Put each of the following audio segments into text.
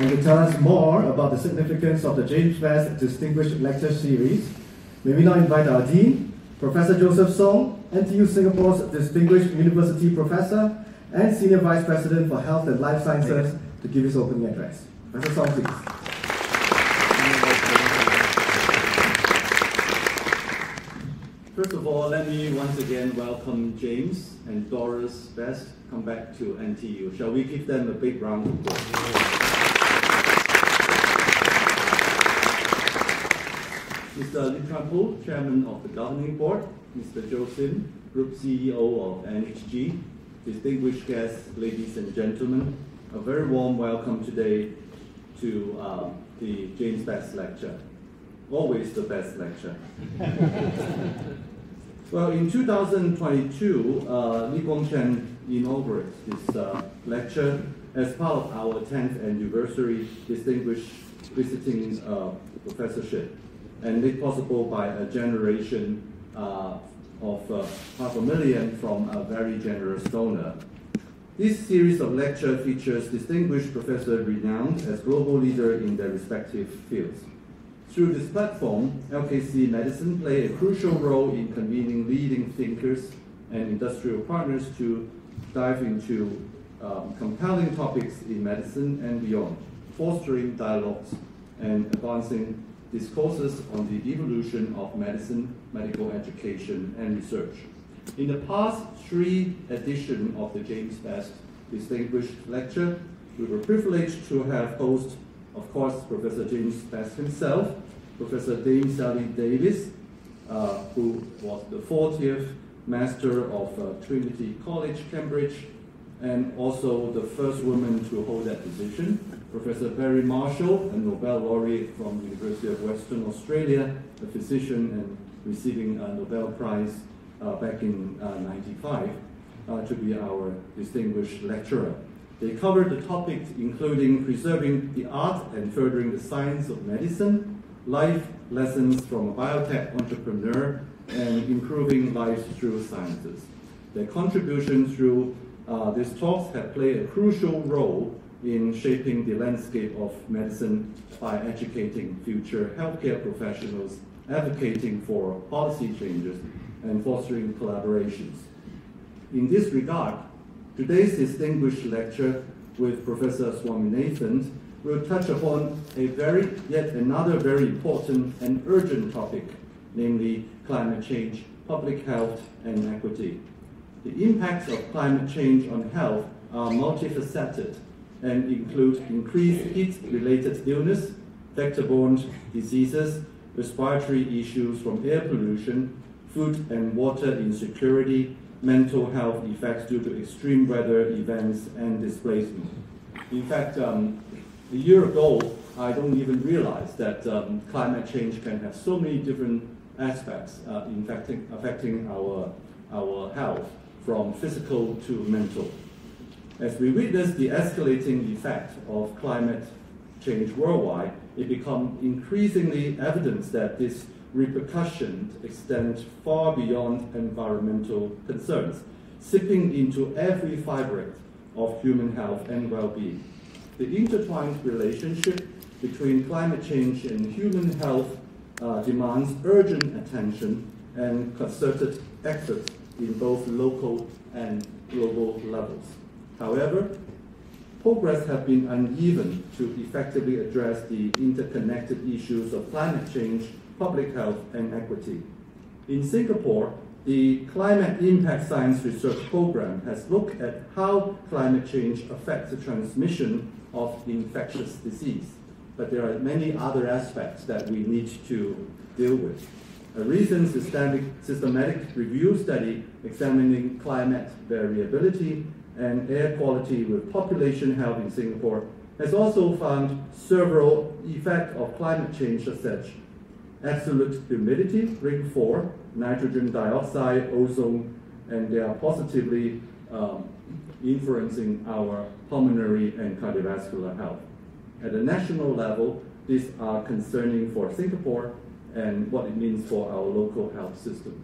And to tell us more about the significance of the James Best Distinguished Lecture Series, may we now invite our Dean, Professor Joseph Sung, NTU Singapore's Distinguished University Professor and Senior Vice President for Health and Life Sciences, to give his opening address. Professor Sung, please. First of all, let me once again welcome James and Doris Best come back to NTU. Shall we give them a big round of applause? Mr. Lee Chuan Chairman of the Governing Board, Mr. Joe Sim, Group CEO of NHG, distinguished guests, ladies and gentlemen, a very warm welcome today to uh, the James Best Lecture. Always the best lecture. well, in 2022, uh, Lee Kong Chian inaugurates this uh, lecture as part of our 10th anniversary distinguished visiting uh, professorship and made possible by a generation uh, of uh, half a million from a very generous donor. This series of lectures features distinguished professors renowned as global leaders in their respective fields. Through this platform, LKC Medicine play a crucial role in convening leading thinkers and industrial partners to dive into um, compelling topics in medicine and beyond, fostering dialogues and advancing discourses on the evolution of medicine, medical education, and research. In the past three editions of the James Best Distinguished Lecture, we were privileged to have host, of course, Professor James Best himself, Professor Dame Sally Davies, uh, who was the 40th Master of uh, Trinity College, Cambridge, and also the first woman to hold that position. Professor Barry Marshall, a Nobel laureate from the University of Western Australia, a physician and receiving a Nobel Prize uh, back in uh, 95, uh, to be our distinguished lecturer. They covered the topics including preserving the art and furthering the science of medicine, life lessons from a biotech entrepreneur, and improving lives through sciences. Their contribution through uh, these talks have played a crucial role in shaping the landscape of medicine by educating future healthcare professionals, advocating for policy changes, and fostering collaborations. In this regard, today's distinguished lecture with Professor Swaminathan will touch upon a very, yet another very important and urgent topic, namely climate change, public health, and equity. The impacts of climate change on health are multifaceted and include increased heat-related illness, vector-borne diseases, respiratory issues from air pollution, food and water insecurity, mental health effects due to extreme weather events, and displacement. In fact, um, a year ago, I don't even realize that um, climate change can have so many different aspects uh, affecting, affecting our, our health from physical to mental. As we witness the escalating effect of climate change worldwide, it becomes increasingly evident that these repercussions extend far beyond environmental concerns, seeping into every fiber of human health and well-being. The intertwined relationship between climate change and human health uh, demands urgent attention and concerted efforts in both local and global levels. However, progress has been uneven to effectively address the interconnected issues of climate change, public health, and equity. In Singapore, the Climate Impact Science Research Program has looked at how climate change affects the transmission of infectious disease. But there are many other aspects that we need to deal with. A recent systematic review study examining climate variability and air quality with population health in Singapore has also found several effects of climate change as such absolute humidity, ring 4, nitrogen dioxide, ozone, and they are positively um, influencing our pulmonary and cardiovascular health. At the national level, these are concerning for Singapore and what it means for our local health system.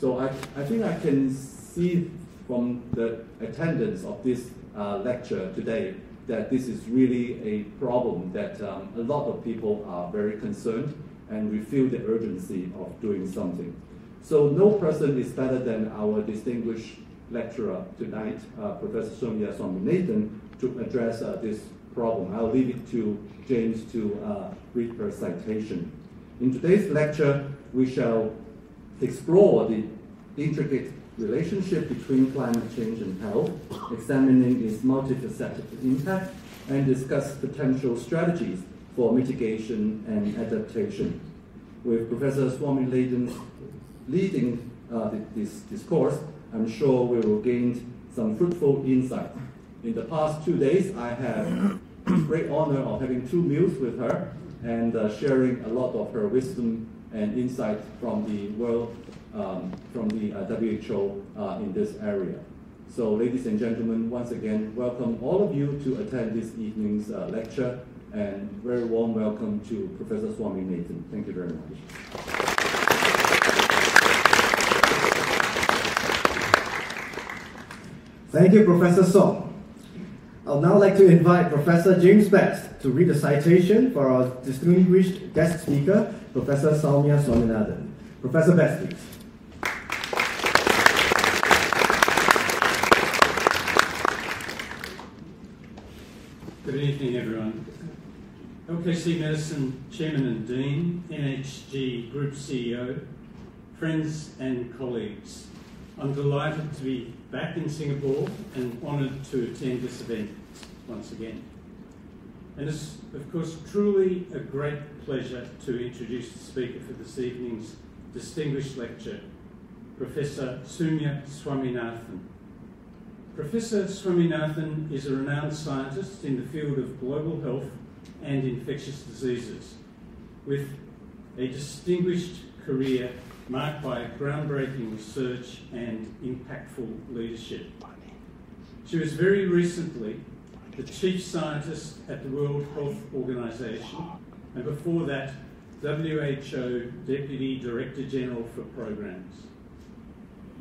So I, I think I can see from the attendance of this uh, lecture today that this is really a problem that um, a lot of people are very concerned and we feel the urgency of doing something. So no person is better than our distinguished lecturer tonight, uh, Professor Soumya Swaminathan, to address uh, this problem. I'll leave it to James to uh, read her citation. In today's lecture, we shall explore the intricate relationship between climate change and health, examining its multifaceted impact, and discuss potential strategies for mitigation and adaptation. With Professor Swaminathan leading uh, this discourse, I'm sure we will gain some fruitful insight. In the past two days, I have great honor of having two meals with her and uh, sharing a lot of her wisdom and insight from the world, um, from the uh, WHO uh, in this area. So ladies and gentlemen, once again, welcome all of you to attend this evening's uh, lecture and very warm welcome to Professor Swaminathan. Thank you very much. Thank you, Professor Sung. I'll now like to invite Professor James Best to read the citation for our distinguished guest speaker, Professor Soumya Swaminathan. Professor Best, please. Good evening, everyone. LKC Medicine Chairman and Dean, NHG Group CEO, friends and colleagues. I'm delighted to be back in Singapore and honoured to attend this event once again. And it's, of course, truly a great pleasure to introduce the speaker for this evening's distinguished lecture, Professor Soumya Swaminathan. Professor Swaminathan is a renowned scientist in the field of global health and infectious diseases, with a distinguished career marked by groundbreaking research and impactful leadership. She was very recently the chief scientist at the World Health Organization, and before that, WHO Deputy Director General for Programs.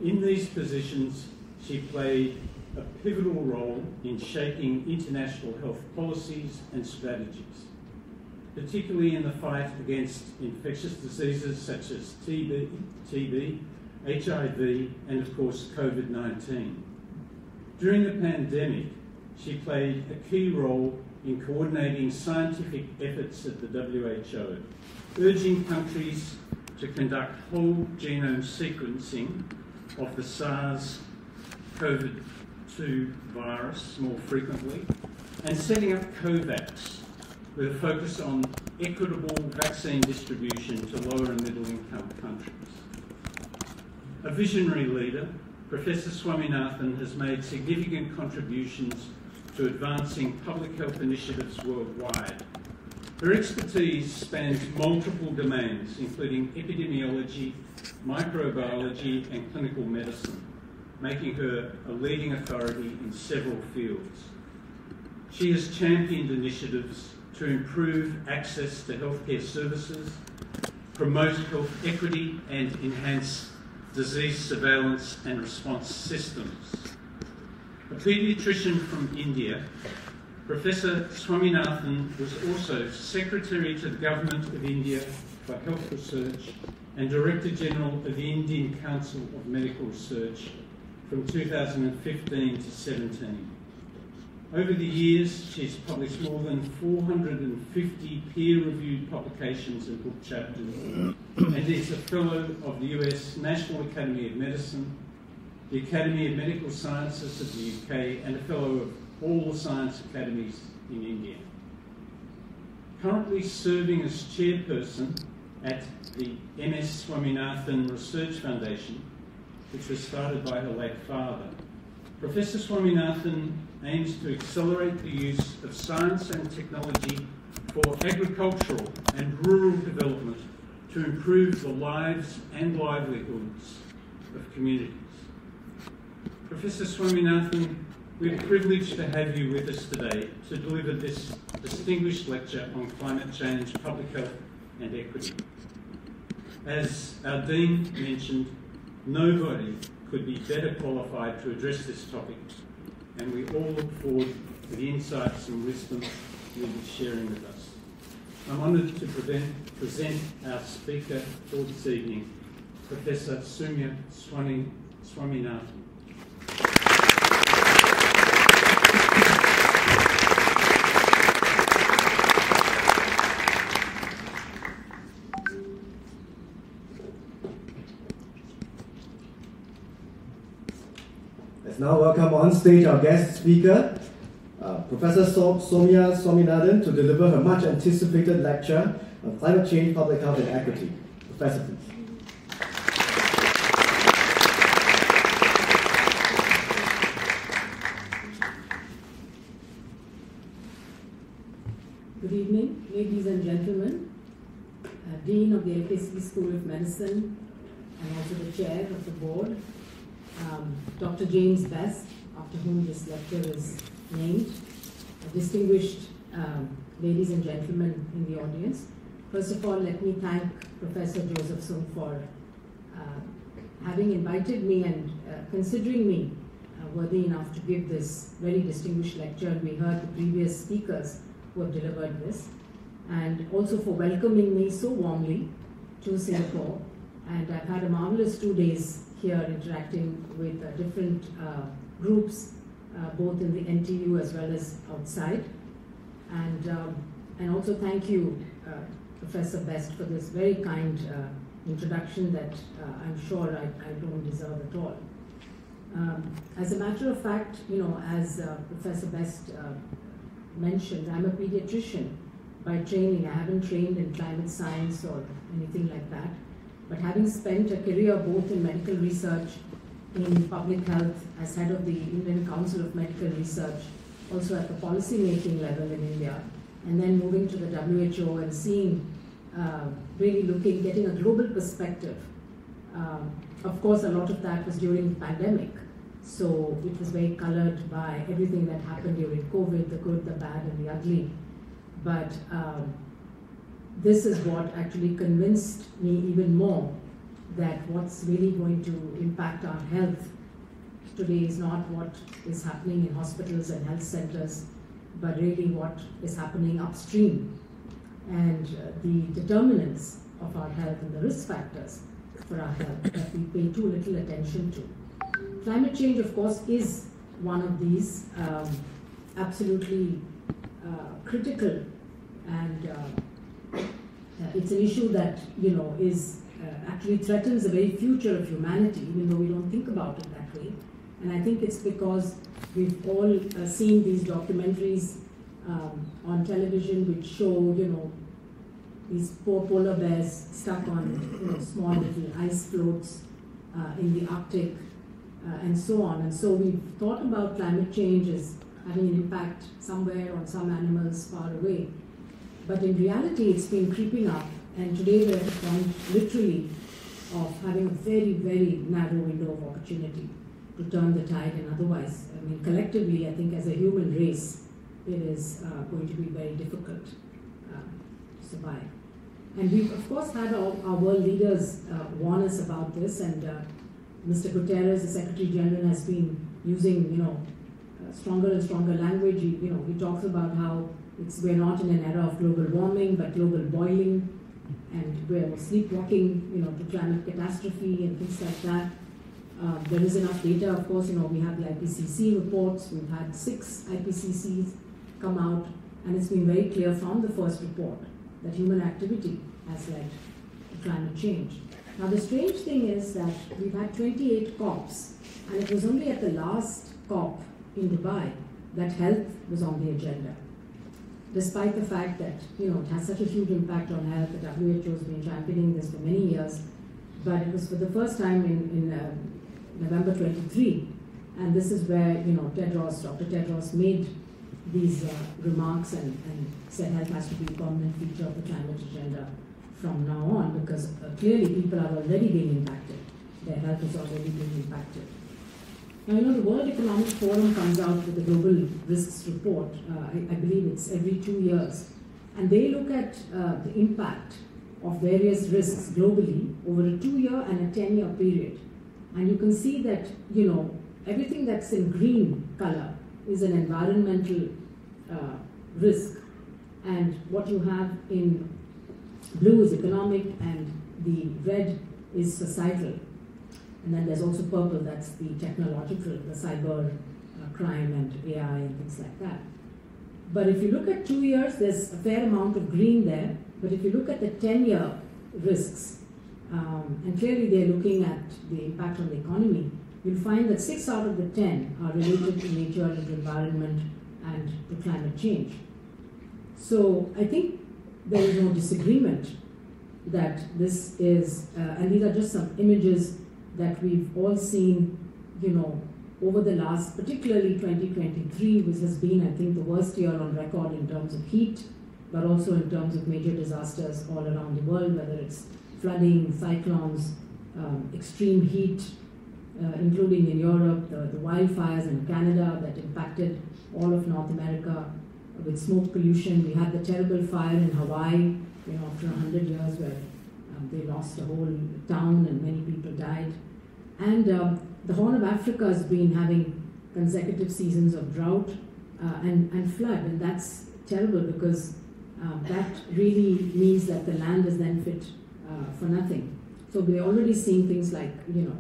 In these positions, she played a pivotal role in shaping international health policies and strategies, particularly in the fight against infectious diseases such as TB, TB HIV, and of course COVID 19. During the pandemic, she played a key role in coordinating scientific efforts at the WHO, urging countries to conduct whole genome sequencing of the SARS CoV 2 virus more frequently, and setting up COVAX with a focus on equitable vaccine distribution to lower and middle income countries. A visionary leader, Professor Swaminathan has made significant contributions to advancing public health initiatives worldwide. Her expertise spans multiple domains, including epidemiology, microbiology, and clinical medicine making her a leading authority in several fields. She has championed initiatives to improve access to healthcare services, promote health equity, and enhance disease surveillance and response systems. A paediatrician from India, Professor Swaminathan was also Secretary to the Government of India for Health Research and Director General of the Indian Council of Medical Research from 2015 to 17. Over the years, she's published more than 450 peer-reviewed publications and book chapters, and is a fellow of the US National Academy of Medicine, the Academy of Medical Sciences of the UK, and a fellow of all the science academies in India. Currently serving as chairperson at the MS Swaminathan Research Foundation, which was started by her late father. Professor Swaminathan aims to accelerate the use of science and technology for agricultural and rural development to improve the lives and livelihoods of communities. Professor Swaminathan, we're privileged to have you with us today to deliver this distinguished lecture on climate change, public health and equity. As our Dean mentioned, Nobody could be better qualified to address this topic, and we all look forward to the insights and wisdom you'll be sharing with us. I'm honoured to present, present our speaker for this evening, Professor Soumya Swaminathan. Let's now welcome on stage our guest speaker, uh, Professor so- Soumya Swaminathan, to deliver her much anticipated lecture on climate change, public health, and equity. Professor, please. Good evening, ladies and gentlemen. Uh, Dean of the LKC School of Medicine and also the chair of the board, um, Dr. James Best, after whom this lecture is named, distinguished um, ladies and gentlemen in the audience. First of all, let me thank Professor Joseph Sung for uh, having invited me and uh, considering me uh, worthy enough to give this very distinguished lecture. We heard the previous speakers who have delivered this, and also for welcoming me so warmly to Singapore. And I've had a marvelous two days here interacting with uh, different uh, groups, uh, both in the NTU as well as outside. And, um, and also thank you, uh, Professor Best, for this very kind uh, introduction that I'm sure I, I don't deserve at all. Um, as a matter of fact, you know, as Professor Best mentioned, I'm a pediatrician by training. I haven't trained in climate science or anything like that. But having spent a career both in medical research, in public health, as head of the Indian Council of Medical Research, also at the policy making level in India, and then moving to the WHO and seeing, uh, really looking, getting a global perspective. Um, of course, a lot of that was during the pandemic. So it was very colored by everything that happened during COVID, the good, the bad, and the ugly. But um, this is what actually convinced me even more that what's really going to impact our health today is not what is happening in hospitals and health centers, but really what is happening upstream and uh, the determinants of our health and the risk factors for our health that we pay too little attention to. Climate change, of course, is one of these um, absolutely uh, critical and uh, it's an issue that, you know, is uh, actually threatens the very future of humanity, even though we don't think about it that way. And I think it's because we've all uh, seen these documentaries um, on television which show, you know, these poor polar bears stuck on you know, small little ice floats uh, in the Arctic uh, and so on. And so we've thought about climate change as having an impact somewhere on some animals far away. But in reality, it's been creeping up, and today we're at the point, literally, of having a very, very narrow window of opportunity to turn the tide, and otherwise, I mean, collectively, I think as a human race, it is uh, going to be very difficult uh, to survive. And we've, of course, had our, our world leaders uh, warn us about this, and uh, Mr. Guterres, the Secretary General, has been using, you know, uh, stronger and stronger language. He, you know, he talks about how it's, we're not in an era of global warming, but global boiling, and we're sleepwalking, you know, to climate catastrophe and things like that. Uh, there is enough data, of course, you know, we have the IPCC reports, we've had six IPCCs come out, and it's been very clear from the first report that human activity has led to climate change. Now, the strange thing is that we've had 28 COPs, and it was only at the last COP in Dubai that health was on the agenda despite the fact that you know it has such a huge impact on health. The WHO has been championing this for many years, but it was for the first time in, in uh, November 23, and this is where you know Tedros, Dr. Tedros made these uh, remarks and, and said health has to be a permanent feature of the climate agenda from now on because uh, clearly people are already being impacted. Their health is already being impacted. Now, you know, the World Economic Forum comes out with a global risks report. Uh, I, I, believe it's every two years. And they look at uh, the impact of various risks globally over a two year and a 10 year period. And you can see that, you know, everything that's in green color is an environmental uh, risk, and what you have in blue is economic, and the red is societal. And then there's also purple, that's the technological, the cyber uh, crime and AI and things like that. But if you look at two years, there's a fair amount of green there. But if you look at the 10 year risks, um, and clearly they're looking at the impact on the economy, you'll find that six out of the 10 are related to nature and the environment and to climate change. So I think there is no disagreement that this is, uh, and these are just some images that we've all seen, you know, over the last, particularly 2023, which has been, I think, the worst year on record in terms of heat, but also in terms of major disasters all around the world, whether it's flooding, cyclones, um, extreme heat, uh, including in Europe, the, the wildfires in Canada that impacted all of North America with smoke pollution. We had the terrible fire in Hawaii, you know, after 100 years where um, they lost a whole town and many people died. And um, the Horn of Africa has been having consecutive seasons of drought uh, and, and flood, and that's terrible because um, that really means that the land is then fit uh, for nothing. So we're already seeing things like, you know,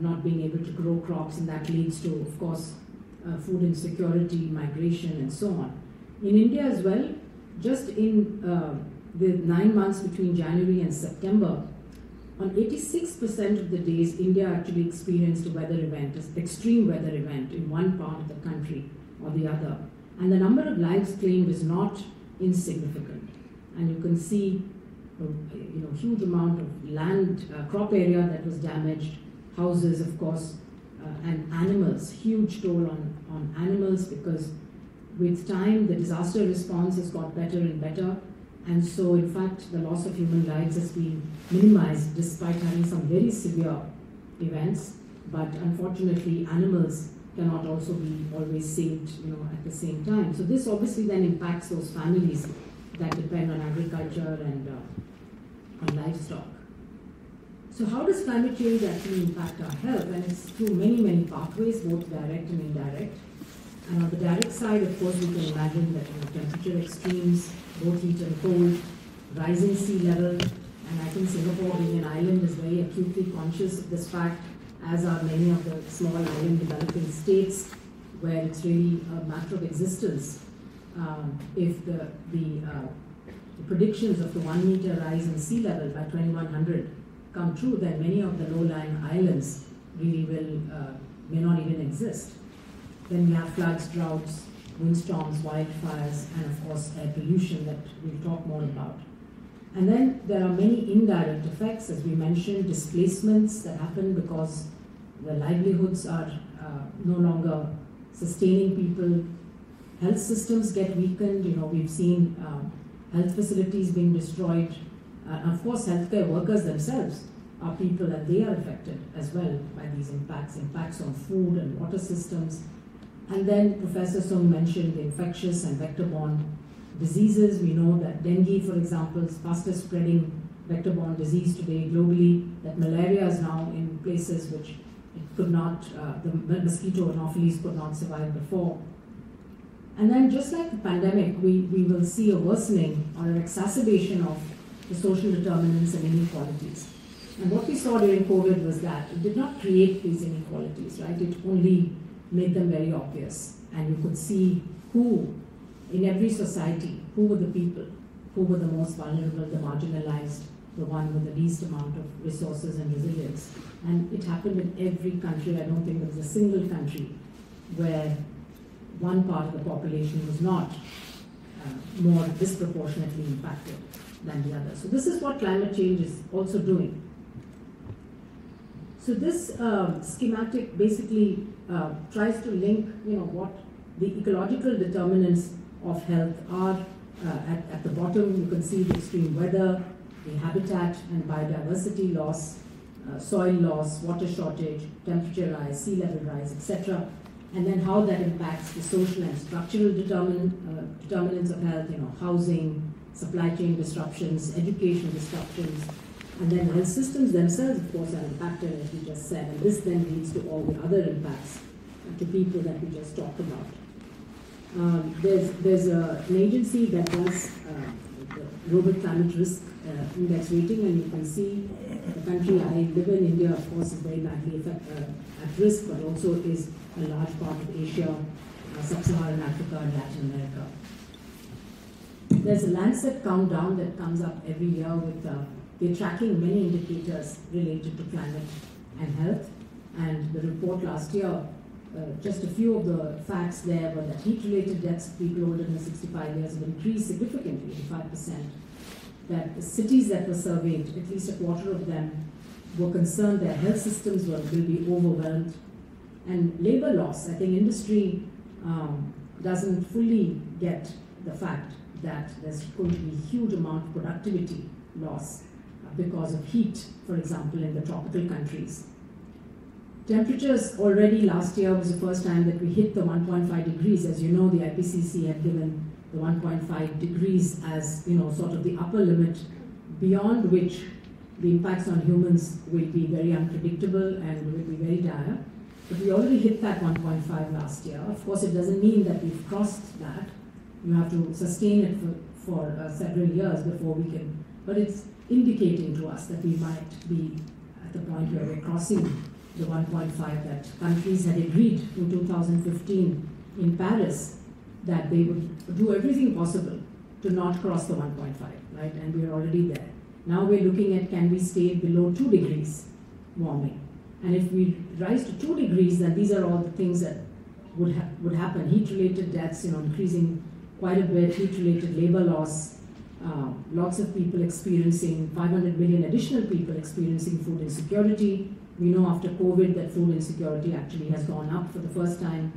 not being able to grow crops, and that leads to, of course, uh, food insecurity, migration, and so on. In India as well, just in uh, the nine months between January and September, on 86% of the days, India actually experienced a weather event, an extreme weather event in one part of the country or the other. And the number of lives claimed is not insignificant. And you can see a you know, huge amount of land, uh, crop area that was damaged, houses, of course, uh, and animals, huge toll on, on animals because with time the disaster response has got better and better and so, in fact, the loss of human lives has been minimized despite having some very severe events. But unfortunately, animals cannot also be always saved, you know, at the same time. So this obviously then impacts those families that depend on agriculture and uh, on livestock. So how does climate change actually impact our health? And it's through many, many pathways, both direct and indirect. And on the direct side, of course, we can imagine that you know, temperature extremes, both heat and cold, rising sea level, and I think Singapore being an island is very acutely conscious of this fact, as are many of the small island developing states, where it's really a matter of existence. Um, if the, the, uh, the, predictions of the one meter rise in sea level by 2100 come true, then many of the low-lying islands really will, uh, may not even exist. Then we have floods, droughts, windstorms, wildfires, and of course air pollution that we'll talk more about. And then there are many indirect effects, as we mentioned, displacements that happen because the livelihoods are uh, no longer sustaining people. Health systems get weakened. You know, we've seen uh, health facilities being destroyed. Uh, and of course, healthcare workers themselves are people that they are affected as well by these impacts, impacts on food and water systems, and then Professor Sung mentioned infectious and vector-borne diseases. We know that dengue, for example, is fastest spreading vector-borne disease today globally, that malaria is now in places which it could not, uh, the mosquito anopheles could not survive before. And then just like the pandemic, we, we will see a worsening or an exacerbation of the social determinants and inequalities. And what we saw during COVID was that it did not create these inequalities, right? It only made them very obvious. And you could see who, in every society, who were the people, who were the most vulnerable, the marginalized, the one with the least amount of resources and resilience. And it happened in every country. I don't think there was a single country where one part of the population was not uh, more disproportionately impacted than the other. So this is what climate change is also doing. So this um, schematic basically uh, tries to link, you know, what the ecological determinants of health are. Uh, at, at the bottom, you can see the extreme weather, the habitat and biodiversity loss, uh, soil loss, water shortage, temperature rise, sea level rise, etc. And then how that impacts the social and structural determin uh, determinants of health, you know, housing, supply chain disruptions, education disruptions, and then health systems themselves, of course, are impacted, as we just said. And this then leads to all the other impacts to people that we just talked about. Um, there's there's a, an agency that does uh, global climate risk uh, index rating, and you can see the country I live in, India, of course, is very badly uh, at risk, but also is a large part of Asia, uh, sub-Saharan Africa, and Latin America. There's a Lancet countdown that comes up every year with they're tracking many indicators related to climate and health. And the report last year, uh, just a few of the facts there were that heat-related deaths of people older than 65 years have increased significantly, 85%. That the cities that were surveyed, at least a quarter of them, were concerned their health systems were, will be overwhelmed. And labor loss, I think industry um, doesn't fully get the fact that there's going to be a huge amount of productivity loss because of heat, for example, in the tropical countries. Temperatures already last year was the first time that we hit the 1.5 degrees. As you know, the IPCC had given the 1.5 degrees as you know sort of the upper limit, beyond which the impacts on humans will be very unpredictable and will be very dire. But we already hit that 1.5 last year. Of course, it doesn't mean that we've crossed that. You have to sustain it for, for uh, several years before we can. But it's indicating to us that we might be at the point where we're crossing the 1.5 that countries had agreed in 2015 in Paris that they would do everything possible to not cross the 1.5, right? And we're already there. Now we're looking at can we stay below 2 degrees warming? And if we rise to 2 degrees, then these are all the things that would, ha would happen. Heat-related deaths, you know, increasing quite a bit, heat-related labor loss, uh, lots of people experiencing, 500 million additional people experiencing food insecurity. We know after COVID that food insecurity actually has gone up for the first time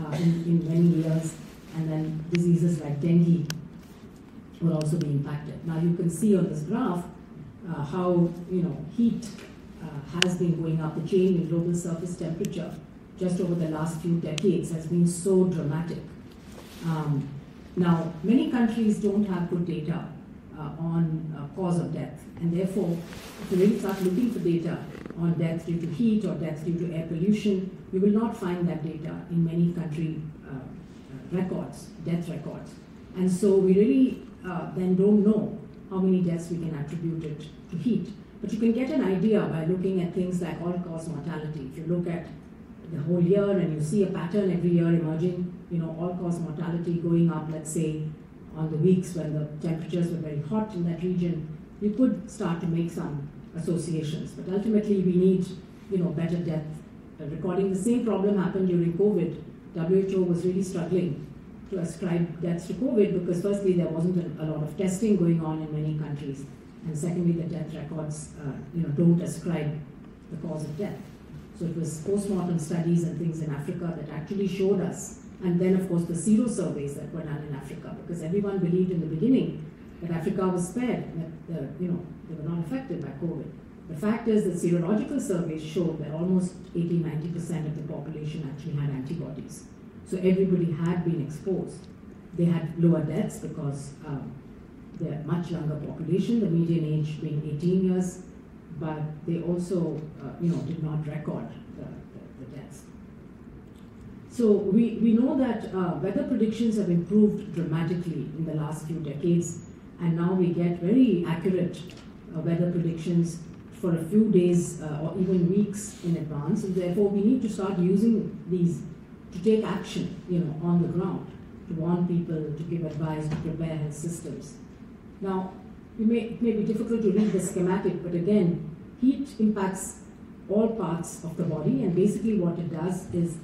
uh, in, in many years. And then diseases like dengue will also be impacted. Now you can see on this graph uh, how you know heat uh, has been going up. The change in global surface temperature just over the last few decades has been so dramatic. Um, now, many countries don't have good data uh, on uh, cause of death, and therefore, if you really start looking for data on death due to heat or death due to air pollution, you will not find that data in many country uh, uh records, death records. And so we really uh, then don't know how many deaths we can attribute it to heat. But you can get an idea by looking at things like all-cause mortality. If you look at the whole year and you see a pattern every year emerging, you know, all-cause mortality going up, let's say, on the weeks when the temperatures were very hot in that region, you could start to make some associations. But ultimately, we need, you know, better death recording. The same problem happened during COVID. WHO was really struggling to ascribe deaths to COVID because firstly, there wasn't a, lot of testing going on in many countries. And secondly, the death records, uh, you know, don't ascribe the cause of death. So it was post-mortem studies and things in Africa that actually showed us. And then, of course, the sero surveys that were done in Africa, because everyone believed in the beginning that Africa was spared, that uh, you know they were not affected by COVID. The fact is that serological surveys showed that almost 80 90% of the population actually had antibodies. So everybody had been exposed. They had lower deaths because um, they're much younger population, the median age being 18 years, but they also, uh, you know, did not record the, the, the, deaths. So we, we know that uh, weather predictions have improved dramatically in the last few decades, and now we get very accurate uh, weather predictions for a few days uh, or even weeks in advance, and therefore we need to start using these to take action, you know, on the ground, to warn people, to give advice, to prepare health systems. Now, it may, it may be difficult to read the schematic, but again, heat impacts all parts of the body, and basically what it does is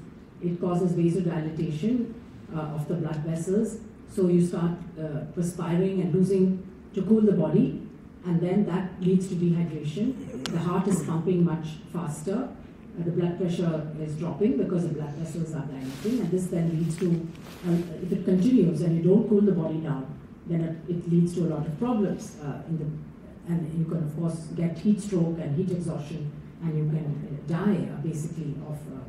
it causes vasodilatation uh, of the blood vessels. So you start uh, perspiring and losing to cool the body, and then that leads to dehydration. The heart is pumping much faster. Uh, the blood pressure is dropping because the blood vessels are dilating, and this then leads to, uh, if it continues and you don't cool the body down, then it, leads to a lot of problems uh, in the and you can of course get heat stroke and heat exhaustion and you can uh, die uh, basically of uh,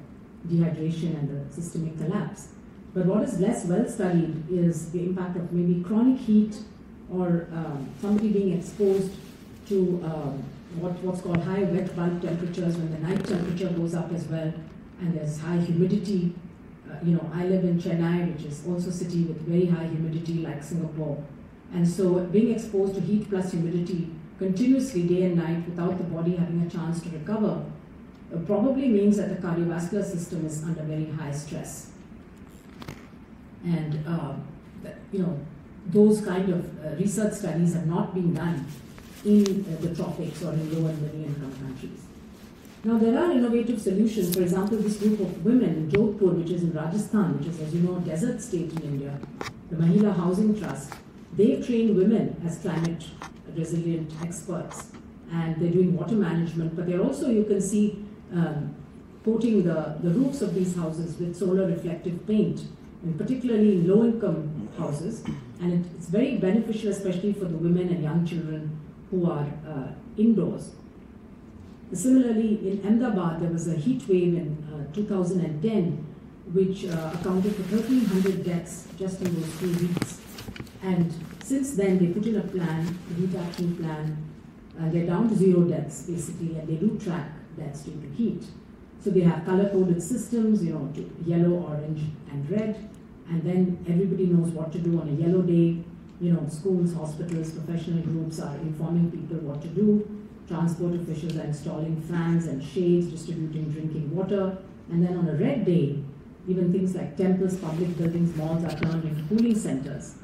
dehydration and the systemic collapse. But what is less well studied is the impact of maybe chronic heat or um, somebody being exposed to um, what, what's called high wet bulb temperatures when the night temperature goes up as well and there's high humidity you know, I live in Chennai, which is also a city with very high humidity like Singapore. And so being exposed to heat plus humidity continuously day and night without the body having a chance to recover uh, probably means that the cardiovascular system is under very high stress. And, uh, you know, those kind of uh, research studies have not been done in uh, the tropics or in low and middle income countries. Now, there are innovative solutions. For example, this group of women in Jodhpur, which is in Rajasthan, which is, as you know, a desert state in India, the Mahila Housing Trust, they train women as climate resilient experts. And they're doing water management, but they're also, you can see, um, coating the, the roofs of these houses with solar reflective paint, and particularly in low income houses. And it, it's very beneficial, especially for the women and young children who are uh, indoors. Similarly, in Ahmedabad, there was a heat wave in uh, 2010, which uh, accounted for 1,300 deaths just in those two weeks. And since then, they put in a plan, a heat action plan. Uh, they're down to zero deaths, basically, and they do track deaths due to heat. So they have color-coded systems, you know, yellow, orange, and red. And then everybody knows what to do on a yellow day. You know, schools, hospitals, professional groups are informing people what to do. Transport officials are installing fans and shades, distributing drinking water. And then on a red day, even things like temples, public buildings, malls are turned into cooling centers,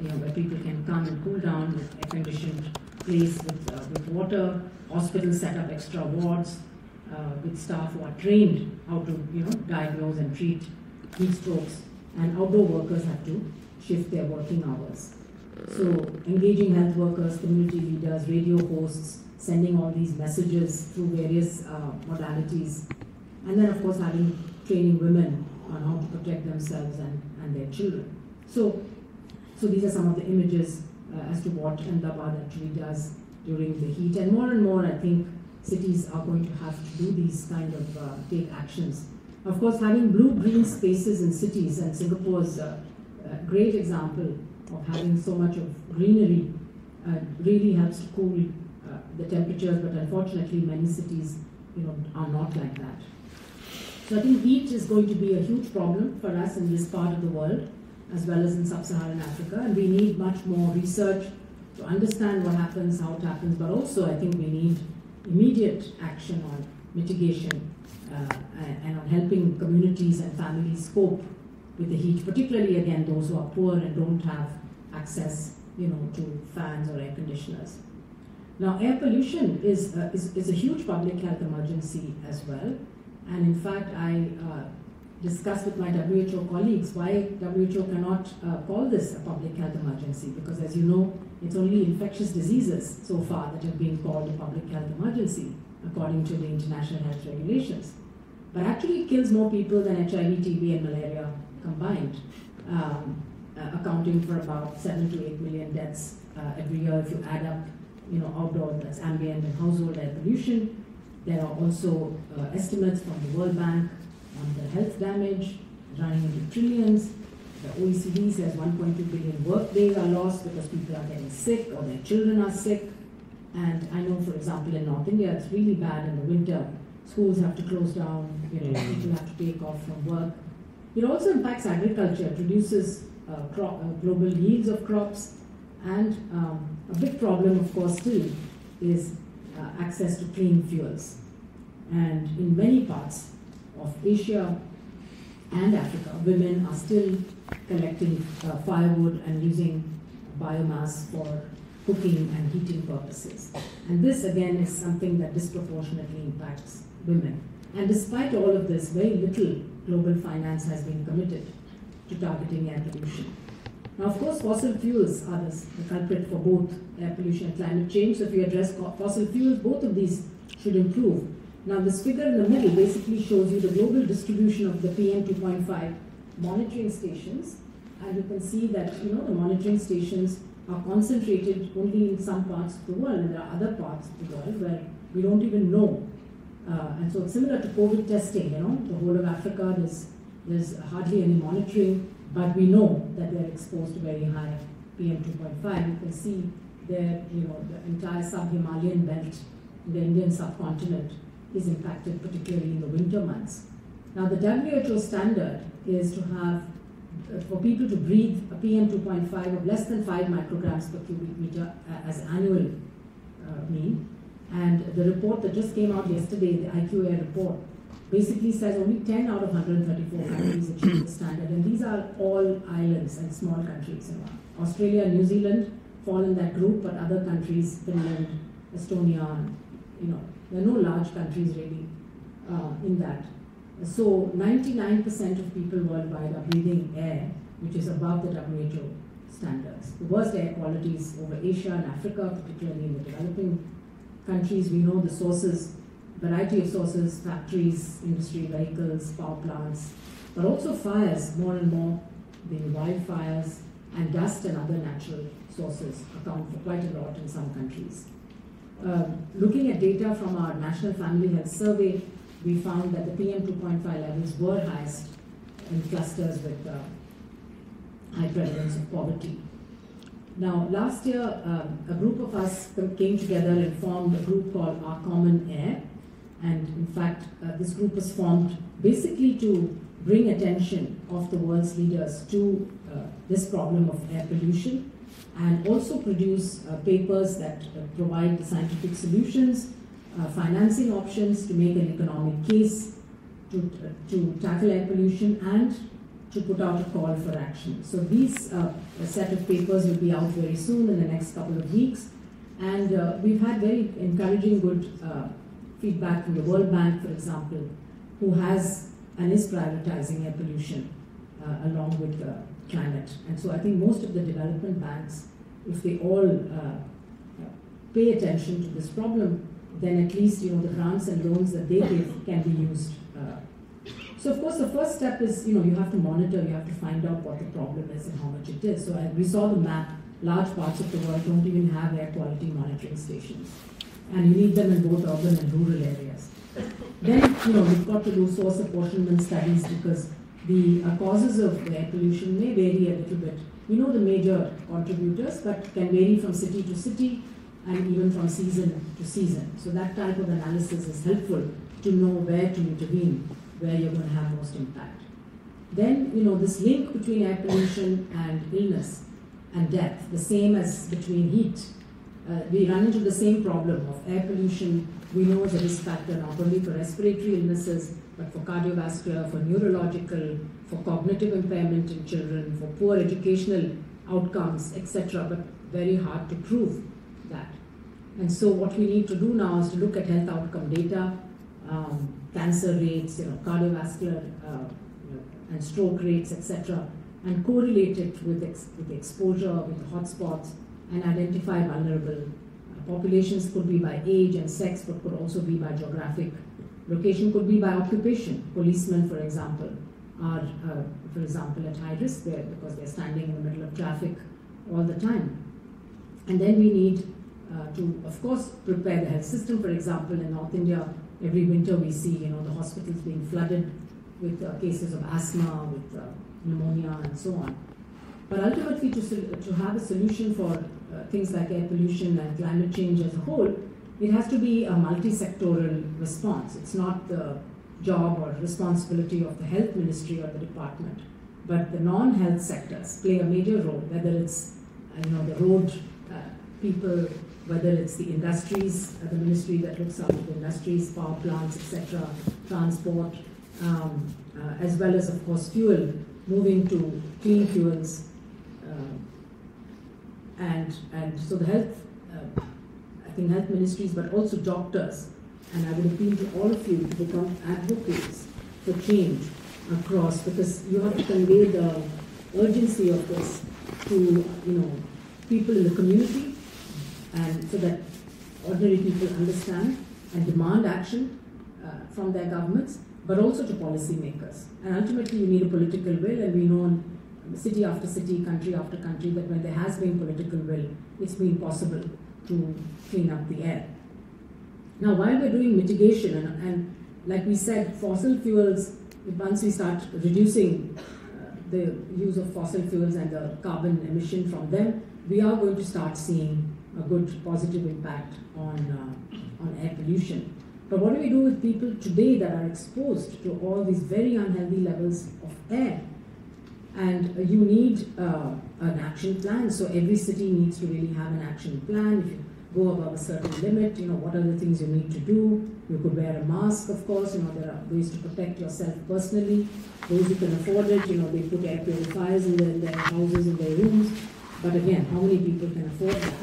you know, where people can come and cool down with air-conditioned place with, uh, with water. Hospitals set up extra wards uh, with staff who are trained how to, you know, diagnose and treat heat strokes. And outdoor workers have to shift their working hours. So engaging health workers, community leaders, radio hosts, sending all these messages through various uh, modalities. And then, of course, having training women on how to protect themselves and, and their children. So, so these are some of the images uh, as to what Ahmedabad actually does during the heat. And more and more, I think cities are going to have to do these kind of uh, take actions. Of course, having blue-green spaces in cities, and Singapore is a, a, great example of having so much of greenery, uh, really helps to cool uh, the temperatures. But unfortunately, many cities, you know, are not like that. So I think heat is going to be a huge problem for us in this part of the world, as well as in sub-Saharan Africa, and we need much more research to understand what happens, how it happens, but also I think we need immediate action on mitigation uh, and on helping communities and families cope with the heat, particularly again those who are poor and don't have access, you know, to fans or air conditioners. Now, air pollution is, uh, is, is a huge public health emergency as well. And in fact, I uh, discussed with my WHO colleagues why WHO cannot uh, call this a public health emergency because as you know, it's only infectious diseases so far that have been called a public health emergency according to the international health regulations. But actually it kills more people than HIV, TB and malaria combined, um, uh, accounting for about 7 to 8 million deaths uh, every year if you add up you know, outdoor, that's ambient and household air pollution, there are also uh, estimates from the World Bank on the health damage running into trillions. The OECD says 1.2 billion work days are lost because people are getting sick or their children are sick. And I know, for example, in North India, it's really bad in the winter. Schools have to close down, you know, mm. people have to take off from work. It also impacts agriculture, it reduces uh, crop, uh, global yields of crops, and um, a big problem, of course, still is uh, access to clean fuels. And in many parts of Asia and Africa, women are still collecting uh, firewood and using biomass for cooking and heating purposes. And this again is something that disproportionately impacts women. And despite all of this, very little global finance has been committed to targeting air pollution. Now, of course, fossil fuels are the, culprit for both air pollution and climate change. So if you address fossil fuels, both of these should improve. Now, this figure in the middle basically shows you the global distribution of the PM2.5 monitoring stations. And you can see that, you know, the monitoring stations are concentrated only in some parts of the world, and there are other parts of the world where we don't even know. Uh, and so it's similar to COVID testing, you know, the whole of Africa, there's, there's hardly any monitoring but we know that they're exposed to very high PM2.5. You can see there, you know, the entire sub-Himalayan belt in the Indian subcontinent is impacted, particularly in the winter months. Now, the WHO standard is to have, uh, for people to breathe a PM 2.5 of less than 5 micrograms per cubic meter uh, as annual uh, mean. And the report that just came out yesterday, the IQAir report, basically says only 10 out of 134 countries achieve the standard. And these are all islands and small countries. Australia and New Zealand fall in that group, but other countries, Finland, Estonia, you know, there are no large countries really uh, in that. So 99% of people worldwide are breathing air which is above the WHO standards. The worst air quality is over Asia and Africa, particularly in the developing countries. We know the sources, variety of sources, factories, industry, vehicles, power plants, but also fires, more and more, the wildfires and dust and other natural sources account for quite a lot in some countries. Uh, looking at data from our National Family Health Survey, we found that the PM 2.5 levels were highest in clusters with uh, high prevalence of poverty. Now, last year, um, a group of us came together and formed a group called Our Common Air. And in fact, uh, this group was formed basically to bring attention of the world's leaders to uh, this problem of air pollution and also produce uh, papers that uh, provide scientific solutions, uh, financing options to make an economic case to, to tackle air pollution and to put out a call for action. So these uh, set of papers will be out very soon in the next couple of weeks. And uh, we've had very encouraging good uh, feedback from the World Bank, for example, who has and is prioritizing air pollution uh, along with the climate. And so I think most of the development banks, if they all uh, pay attention to this problem, then at least you know the grants and loans that they give can be used uh, so of course, the first step is, you know, you have to monitor, you have to find out what the problem is and how much it is. So we saw the map, large parts of the world don't even have air quality monitoring stations. And you need them in both urban and rural areas. Then, you know, we've got to do source apportionment studies because the uh, causes of air pollution may vary a little bit. We know the major contributors, but can vary from city to city and even from season to season. So that type of analysis is helpful to know where to intervene where you're going to have most impact. Then, you know, this link between air pollution and illness and death, the same as between heat. Uh, we run into the same problem of air pollution. We know is a risk factor not only for respiratory illnesses, but for cardiovascular, for neurological, for cognitive impairment in children, for poor educational outcomes, etc. But very hard to prove that. And so, what we need to do now is to look at health outcome data. Um, cancer rates, you know, cardiovascular uh, and stroke rates, etc., and correlate it with, ex with exposure, with hotspots, and identify vulnerable populations. Could be by age and sex, but could also be by geographic location. Could be by occupation. Policemen, for example, are, uh, for example, at high risk there because they're standing in the middle of traffic all the time. And then we need uh, to, of course, prepare the health system. For example, in North India, every winter we see, you know, the hospitals being flooded with uh, cases of asthma, with uh, pneumonia, and so on. But ultimately, to, to have a solution for uh, things like air pollution and climate change as a whole, it has to be a multi-sectoral response. It's not the job or responsibility of the health ministry or the department, but the non-health sectors play a major role, whether it's uh, you know the road uh, people, whether it's the industries, uh, the ministry that looks after the industries, power plants, etc., transport, um, uh, as well as, of course, fuel, moving to clean fuels. And, and so the health, uh, I think health ministries, but also doctors, and I would appeal to all of you to become advocates for change across, because you have to convey the urgency of this to, you know, people in the community, and so that ordinary people understand and demand action uh, from their governments, but also to policymakers. And ultimately, you need a political will, and we know city after city, country after country, that when there has been political will, it's been possible to clean up the air. Now, while we're doing mitigation, and, and like we said, fossil fuels, once we start reducing uh, the use of fossil fuels and the carbon emission from them, we are going to start seeing a good positive impact on, uh, on air pollution. But what do we do with people today that are exposed to all these very unhealthy levels of air? And you need uh, an action plan. So every city needs to really have an action plan. If you go above a certain limit, you know, what are the things you need to do? You could wear a mask, of course, you know, there are ways to protect yourself personally. Those who can afford it, you know, they put air purifiers in their, in their houses, in their rooms. But again, how many people can afford that?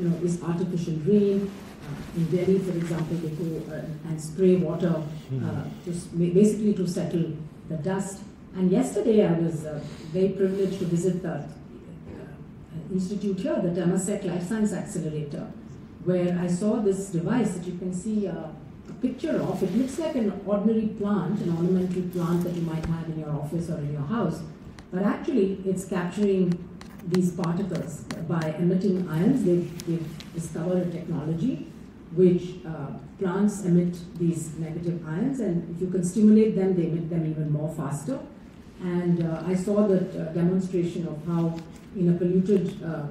You know, is artificial rain, uh, in Delhi, for example, they go uh, and spray water uh, to basically to settle the dust. And yesterday, I was uh, very privileged to visit the uh, institute here, the Temasek Life Science Accelerator, where I saw this device that you can see uh, a picture of. It looks like an ordinary plant, an ornamental plant that you might have in your office or in your house, but actually, it's capturing these particles by emitting ions. They've, they've discovered a technology which uh, plants emit these negative ions, and if you can stimulate them, they emit them even more faster. And uh, I saw that uh, demonstration of how, in a polluted uh,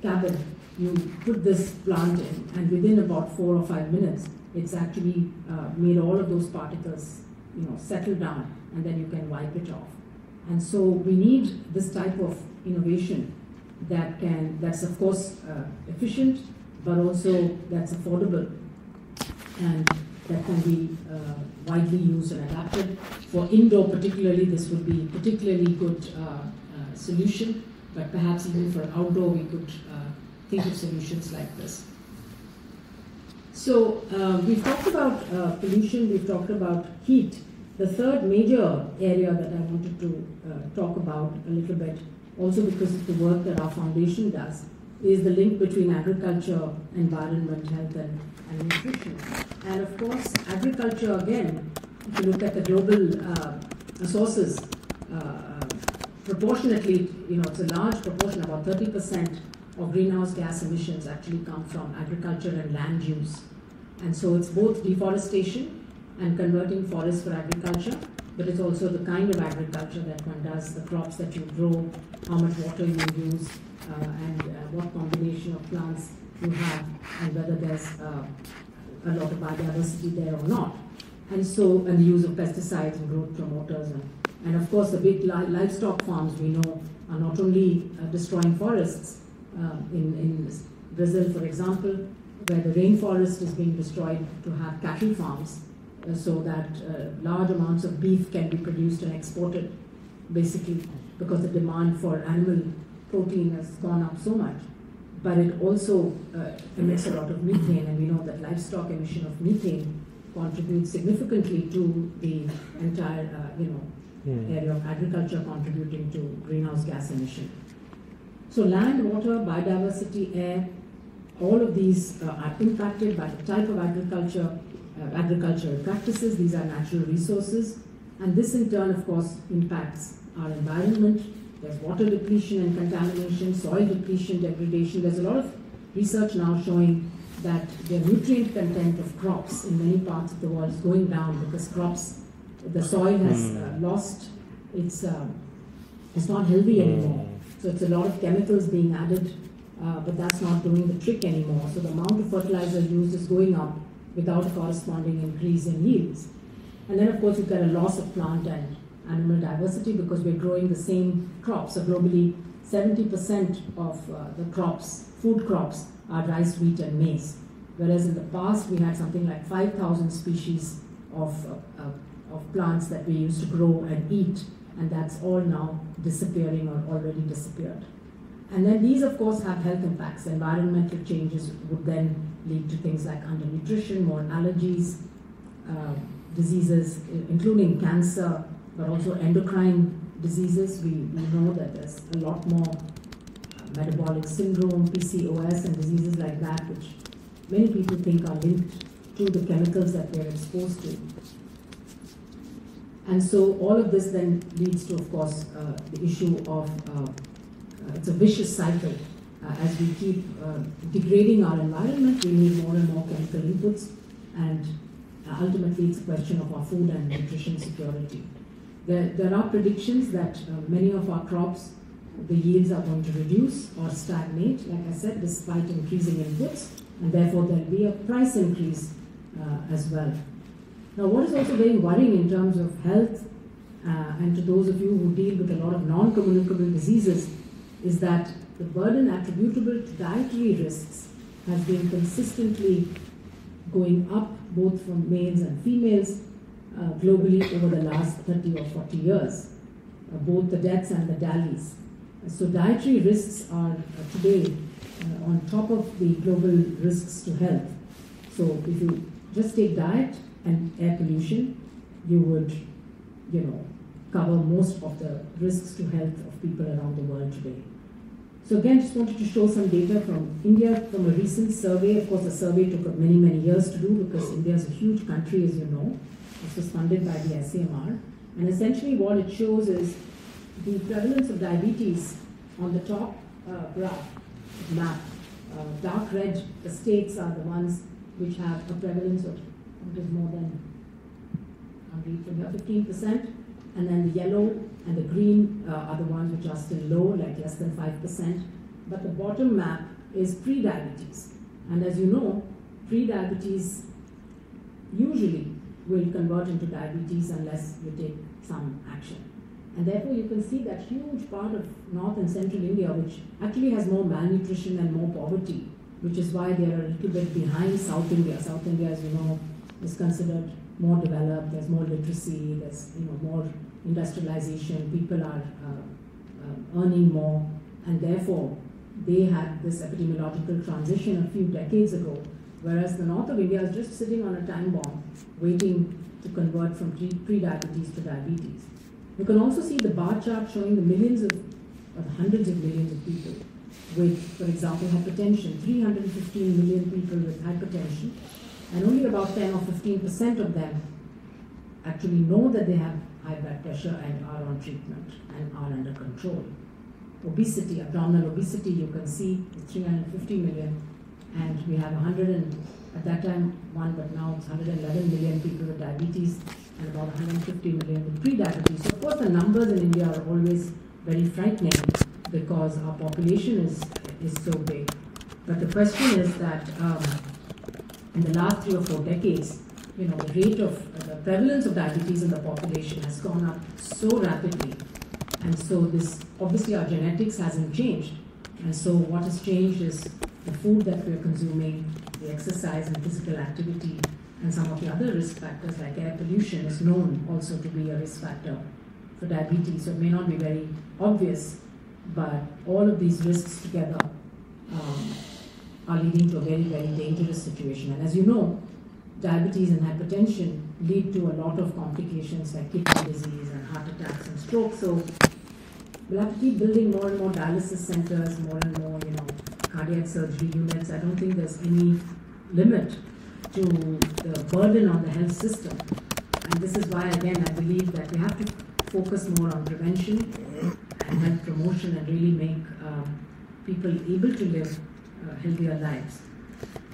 cabin, you put this plant in, and within about four or five minutes, it's actually uh, made all of those particles, you know, settle down, and then you can wipe it off. And so we need this type of innovation that can, that's of course uh, efficient, but also that's affordable and that can be uh, widely used and adapted. For indoor particularly, this would be a particularly good uh, uh, solution, but perhaps even for outdoor, we could uh, think of solutions like this. So uh, we've talked about pollution, we've talked about heat. The third major area that I wanted to talk about a little bit, also because of the work that our foundation does, is the link between agriculture, environment, health, and, and nutrition. And of course, agriculture, again, if you look at the global uh, sources, uh, proportionately, you know, it's a large proportion, about 30% of greenhouse gas emissions actually come from agriculture and land use. And so it's both deforestation and converting forests for agriculture, but it's also the kind of agriculture that one does, the crops that you grow, how much water you use, uh, and uh, what combination of plants you have, and whether there's uh, a lot of biodiversity there or not. And so, and the use of pesticides and growth promoters, and, and of course, the big li- livestock farms we know are not only uh, destroying forests. Uh, in, in Brazil, for example, where the rainforest is being destroyed to have cattle farms, uh, so that uh, large amounts of beef can be produced and exported, basically because the demand for animal protein has gone up so much. But it also uh, emits a lot of methane, and we know that livestock emission of methane contributes significantly to the entire, uh, you know, Hmm. area of agriculture contributing to greenhouse gas emission. So land, water, biodiversity, air, all of these uh, are impacted by the type of agriculture, uh, agricultural practices. These are natural resources, and this in turn, of course, impacts our environment. There's water depletion and contamination, soil depletion, degradation. There's a lot of research now showing that the nutrient content of crops in many parts of the world is going down because crops, the soil has uh, lost its, uh, it's not healthy anymore. So it's a lot of chemicals being added, uh, but that's not doing the trick anymore. So the amount of fertilizer used is going up without a corresponding increase in yields. And then, of course, you've got a loss of plant and animal diversity because we're growing the same crops. So globally, 70% of uh, the crops, food crops, are rice, wheat, and maize. Whereas in the past, we had something like 5,000 species of, uh, uh, of plants that we used to grow and eat, and that's all now disappearing or already disappeared. And then these, of course, have health impacts. Environmental changes would then lead to things like undernutrition, more allergies, uh, diseases, including cancer, but also endocrine diseases. We, we know that there's a lot more uh, metabolic syndrome, PCOS, and diseases like that, which many people think are linked to the chemicals that they're exposed to. And so all of this then leads to, of course, uh, the issue of uh, uh, it's a vicious cycle. Uh, as we keep uh, degrading our environment, we need more and more chemical inputs, and ultimately it's a question of our food and nutrition security. There, there are predictions that uh, many of our crops, the yields are going to reduce or stagnate, like I said, despite increasing inputs, and therefore there'll be a price increase uh, as well. Now, what is also very worrying in terms of health, uh, and to those of you who deal with a lot of non communicable diseases, is that the burden attributable to dietary risks has been consistently going up both from males and females uh, globally over the last 30 or 40 years, uh, both the deaths and the DALYs. So dietary risks are uh, today uh, on top of the global risks to health. So if you just take diet and air pollution, you would, you know, cover most of the risks to health of people around the world today. So again, just wanted to show some data from India from a recent survey. Of course, the survey took many, many years to do because India is a huge country, as you know. This was funded by the ICMR. And essentially what it shows is the prevalence of diabetes on the top uh, graph map. Uh, dark red, states are the ones which have a prevalence of it is more than, I'll read from here, 15%. And then the yellow and the green uh, are the ones which are still low, like less than 5%. But the bottom map is pre-diabetes. And as you know, pre-diabetes usually will convert into diabetes unless you take some action. And therefore you can see that huge part of North and Central India, which actually has more malnutrition and more poverty, which is why they are a little bit behind South India. South India, as you know, is considered more developed, there's more literacy, there's you know more industrialization, people are uh, uh, earning more, and therefore they had this epidemiological transition a few decades ago, whereas the north of India is just sitting on a time bomb, waiting to convert from pre-diabetes to diabetes. You can also see the bar chart showing the millions of, or the hundreds of millions of people with, for example, hypertension, 315 million people with hypertension, and only about 10 or 15% of them actually know that they have high blood pressure and are on treatment and are under control. Obesity, abdominal obesity, you can see 350 million, and we have 100 and at that time one, but now it's 111 million people with diabetes and about 150 million with pre-diabetes. So of course the numbers in India are always very frightening because our population is, is so big. But the question is that um, in the last three or four decades, you know, the rate of uh, the prevalence of diabetes in the population has gone up so rapidly. And so this, obviously our genetics hasn't changed. And so what has changed is the food that we're consuming, the exercise and physical activity, and some of the other risk factors like air pollution is known also to be a risk factor for diabetes. So it may not be very obvious, but all of these risks together um, are leading to a very, very dangerous situation. And as you know, diabetes and hypertension lead to a lot of complications like kidney disease and heart attacks and strokes. So we'll have to keep building more and more dialysis centers, more and more, you know, cardiac surgery units. I don't think there's any limit to the burden on the health system. And this is why, again, I believe that we have to focus more on prevention and health promotion and really make um, people able to live uh, healthier lives.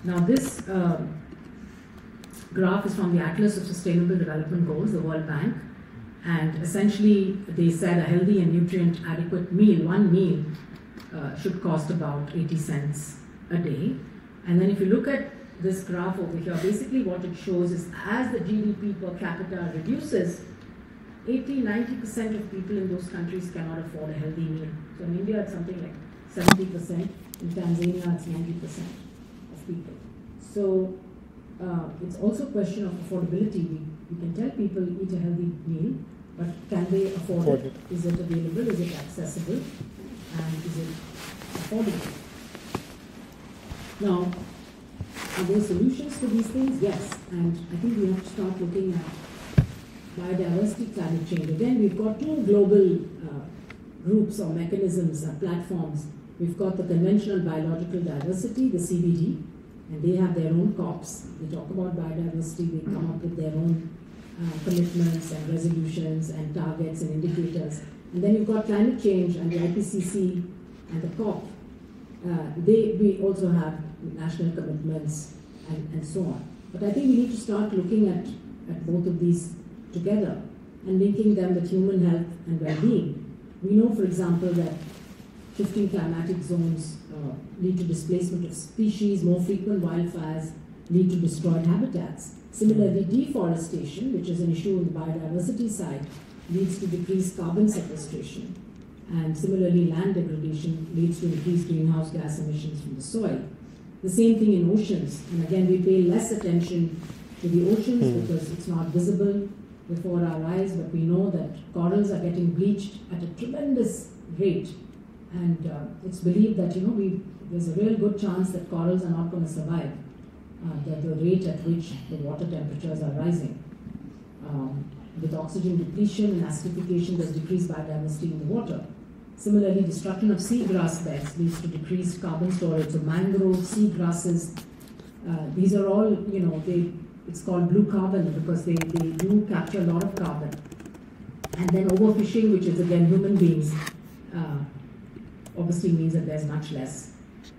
Now, this uh, graph is from the Atlas of Sustainable Development Goals, the World Bank. And essentially, they said a healthy and nutrient adequate meal, one meal, uh, should cost about 80 cents a day. And then if you look at this graph over here, basically what it shows is as the GDP per capita reduces, 80 90% of people in those countries cannot afford a healthy meal. So in India, it's something like 70%. In Tanzania, it's 90% of people. So uh, it's also a question of affordability. We, we can tell people eat a healthy meal, but can they afford, afford it? it? Is it available? Is it accessible? And is it affordable? Now, are there solutions to these things? Yes. And I think we have to start looking at biodiversity climate change. Again, we've got two global uh, groups or mechanisms or platforms. We've got the Convention on Biological Diversity, the CBD, and they have their own COPs. They talk about biodiversity, they come up with their own uh, commitments and resolutions and targets and indicators. And then you've got climate change and the IPCC and the COP. Uh, they, we also have national commitments and, and so on. But I think we need to start looking at, at both of these together and linking them with human health and well-being. We know, for example, that shifting climatic zones uh, lead to displacement of species, more frequent wildfires, lead to destroyed habitats. Similarly, deforestation, which is an issue on the biodiversity side, leads to decreased carbon sequestration. And similarly, land degradation leads to increased greenhouse gas emissions from the soil. The same thing in oceans. And again, we pay less attention to the oceans Hmm. because it's not visible before our eyes, but we know that corals are getting bleached at a tremendous rate. And uh, it's believed that, you know, we, there's a real good chance that corals are not going to survive uh, the, the rate at which the water temperatures are rising. Um, with oxygen depletion and acidification, there's decreased biodiversity in the water. Similarly, destruction of seagrass beds leads to decreased carbon storage. So mangroves, seagrasses, uh, these are all, you know, they, it's called blue carbon because they, they do capture a lot of carbon. And then overfishing, which is again human beings, uh, obviously means that there's much less.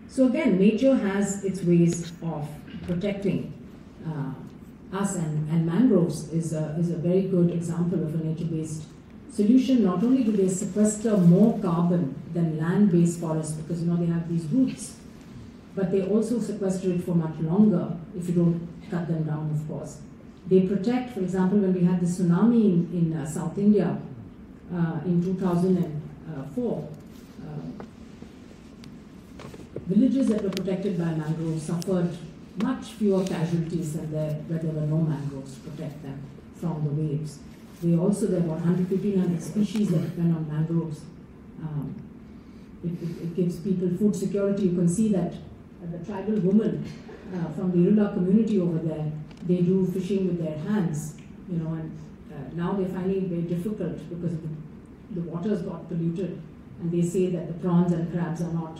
So again, nature has its ways of protecting uh, us, and, and mangroves is a, is a very good example of a nature-based solution. Not only do they sequester more carbon than land-based forests because you know they have these roots, but they also sequester it for much longer if you don't cut them down, of course. They protect, for example, when we had the tsunami in, in uh, South India uh, in 2004, uh, villages that were protected by mangroves suffered much fewer casualties than there, where there were no mangroves to protect them from the waves. They also, there were 100, 1500 species that depend on mangroves. Um, it, it, it, gives people food security. You can see that uh, the tribal women uh, from the Irula community over there, they do fishing with their hands, you know, and uh, now they're finding it very difficult because the, the waters got polluted and they say that the prawns and crabs are not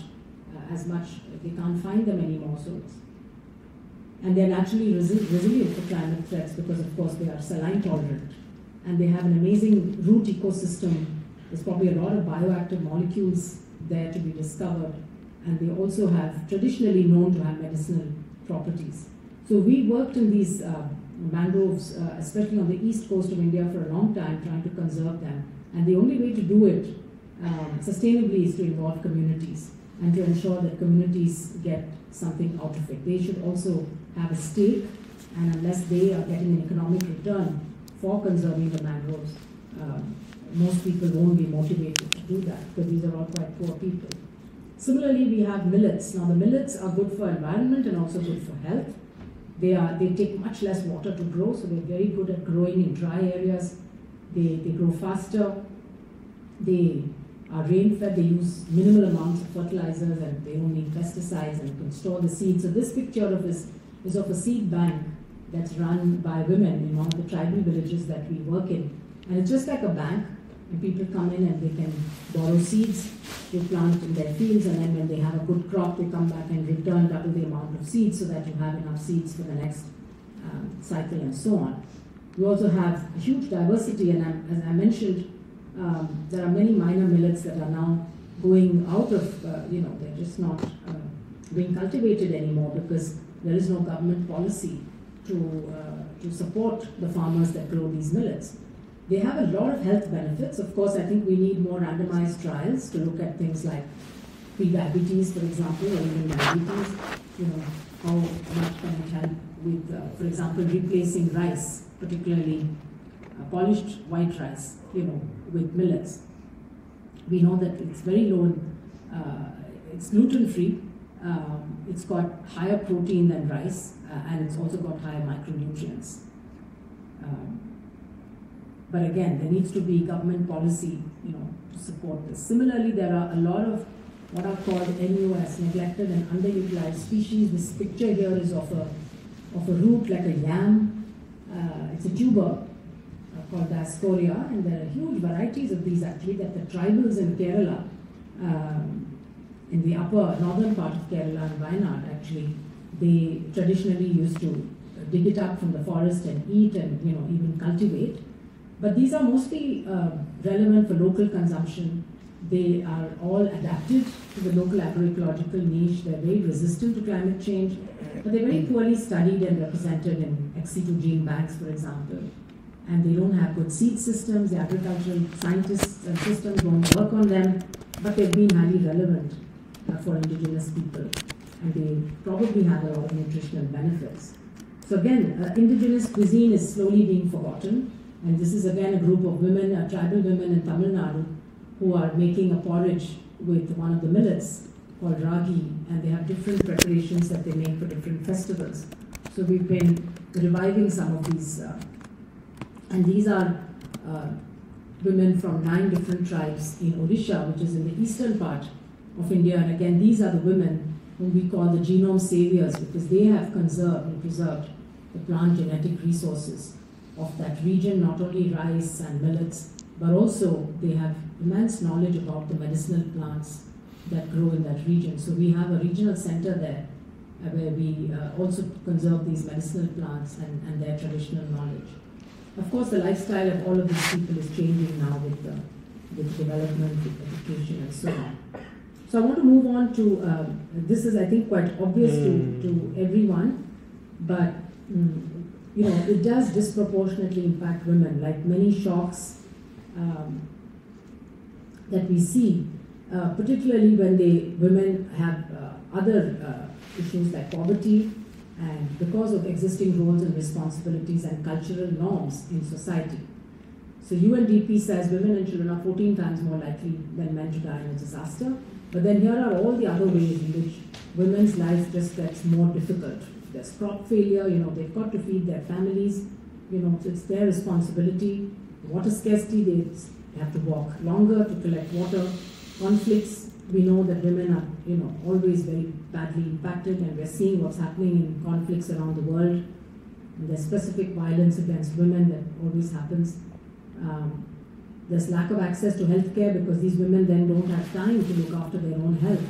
uh, as much, they can't find them anymore. So and they're naturally resi- resilient to climate threats because, of course, they are saline tolerant and they have an amazing root ecosystem. There's probably a lot of bioactive molecules there to be discovered, and they also have traditionally known to have medicinal properties. So we worked in these uh, mangroves, uh, especially on the east coast of India, for a long time, trying to conserve them. And the only way to do it um, sustainably is to involve communities and to ensure that communities get something out of it. They should also have a stake, and unless they are getting an economic return for conserving the mangroves, um, most people won't be motivated to do that because these are all quite poor people. Similarly, we have millets. Now, the millets are good for environment and also good for health. They are they take much less water to grow, so they're very good at growing in dry areas. They they grow faster. They are rain fed. They use minimal amounts of fertilizers and they need pesticides and can store the seeds. So this picture of this is of a seed bank that's run by women in one of the tribal villages that we work in. And it's just like a bank, and people come in and they can borrow seeds to plant in their fields, and then when they have a good crop, they come back and return double the amount of seeds so that you have enough seeds for the next um, cycle and so on. We also have a huge diversity, and as I mentioned, um, there are many minor millets that are now going out of, uh, you know, they're just not uh, being cultivated anymore because there is no government policy to, uh, to support the farmers that grow these millets. They have a lot of health benefits. Of course, I think we need more randomized trials to look at things like pre-diabetes, for example, or even diabetes. You know, how much can it help with, uh, for example, replacing rice, particularly uh, polished white rice, you know, with millets. We know that it's very low, in, uh, it's gluten-free, um, it's got higher protein than rice, uh, and it's also got higher micronutrients. Um, but again, there needs to be government policy, you know, to support this. Similarly, there are a lot of what are called NUS, neglected and underutilized species. This picture here is of a of a root like a yam. Uh, it's a tuber uh, called Dioscorea, and there are huge varieties of these actually that the tribals in Kerala, um, in the upper northern part of Kerala and Wayanad actually, they traditionally used to dig it up from the forest and eat and you know even cultivate. But these are mostly uh, relevant for local consumption. They are all adapted to the local agroecological niche. They're very resistant to climate change, but they're very poorly studied and represented in ex situ gene banks, for example. And they don't have good seed systems. The agricultural scientists and systems don't work on them, but they've been highly relevant for indigenous people. and they probably have a lot of nutritional benefits. So again, uh, indigenous cuisine is slowly being forgotten, and this is again a group of women, uh, tribal women in Tamil Nadu, who are making a porridge with one of the millets called ragi, and they have different preparations that they make for different festivals. So we've been reviving some of these, uh, and these are uh, women from nine different tribes in Odisha, which is in the eastern part of India. And again, these are the women whom we call the genome saviors because they have conserved and preserved the plant genetic resources of that region, not only rice and millets, but also they have immense knowledge about the medicinal plants that grow in that region. So we have a regional center there uh, where we uh, also conserve these medicinal plants and, and their traditional knowledge. Of course, the lifestyle of all of these people is changing now with the with development, with education, and so on. So I want to move on to um, this is I think quite obvious mm. to, to everyone, but mm, you know it does disproportionately impact women. Like many shocks um, that we see, uh, particularly when they women have uh, other uh, issues like poverty, and because of existing roles and responsibilities and cultural norms in society. So UNDP says women and children are 14 times more likely than men to die in a disaster. But then here are all the other ways in which women's life just gets more difficult. There's crop failure, you know, they've got to feed their families, you know, so it's their responsibility. Water scarcity, they have to walk longer to collect water. Conflicts, we know that women are, you know, always very badly impacted, and we're seeing what's happening in conflicts around the world. And there's specific violence against women that always happens. Um, there's lack of access to healthcare because these women then don't have time to look after their own health.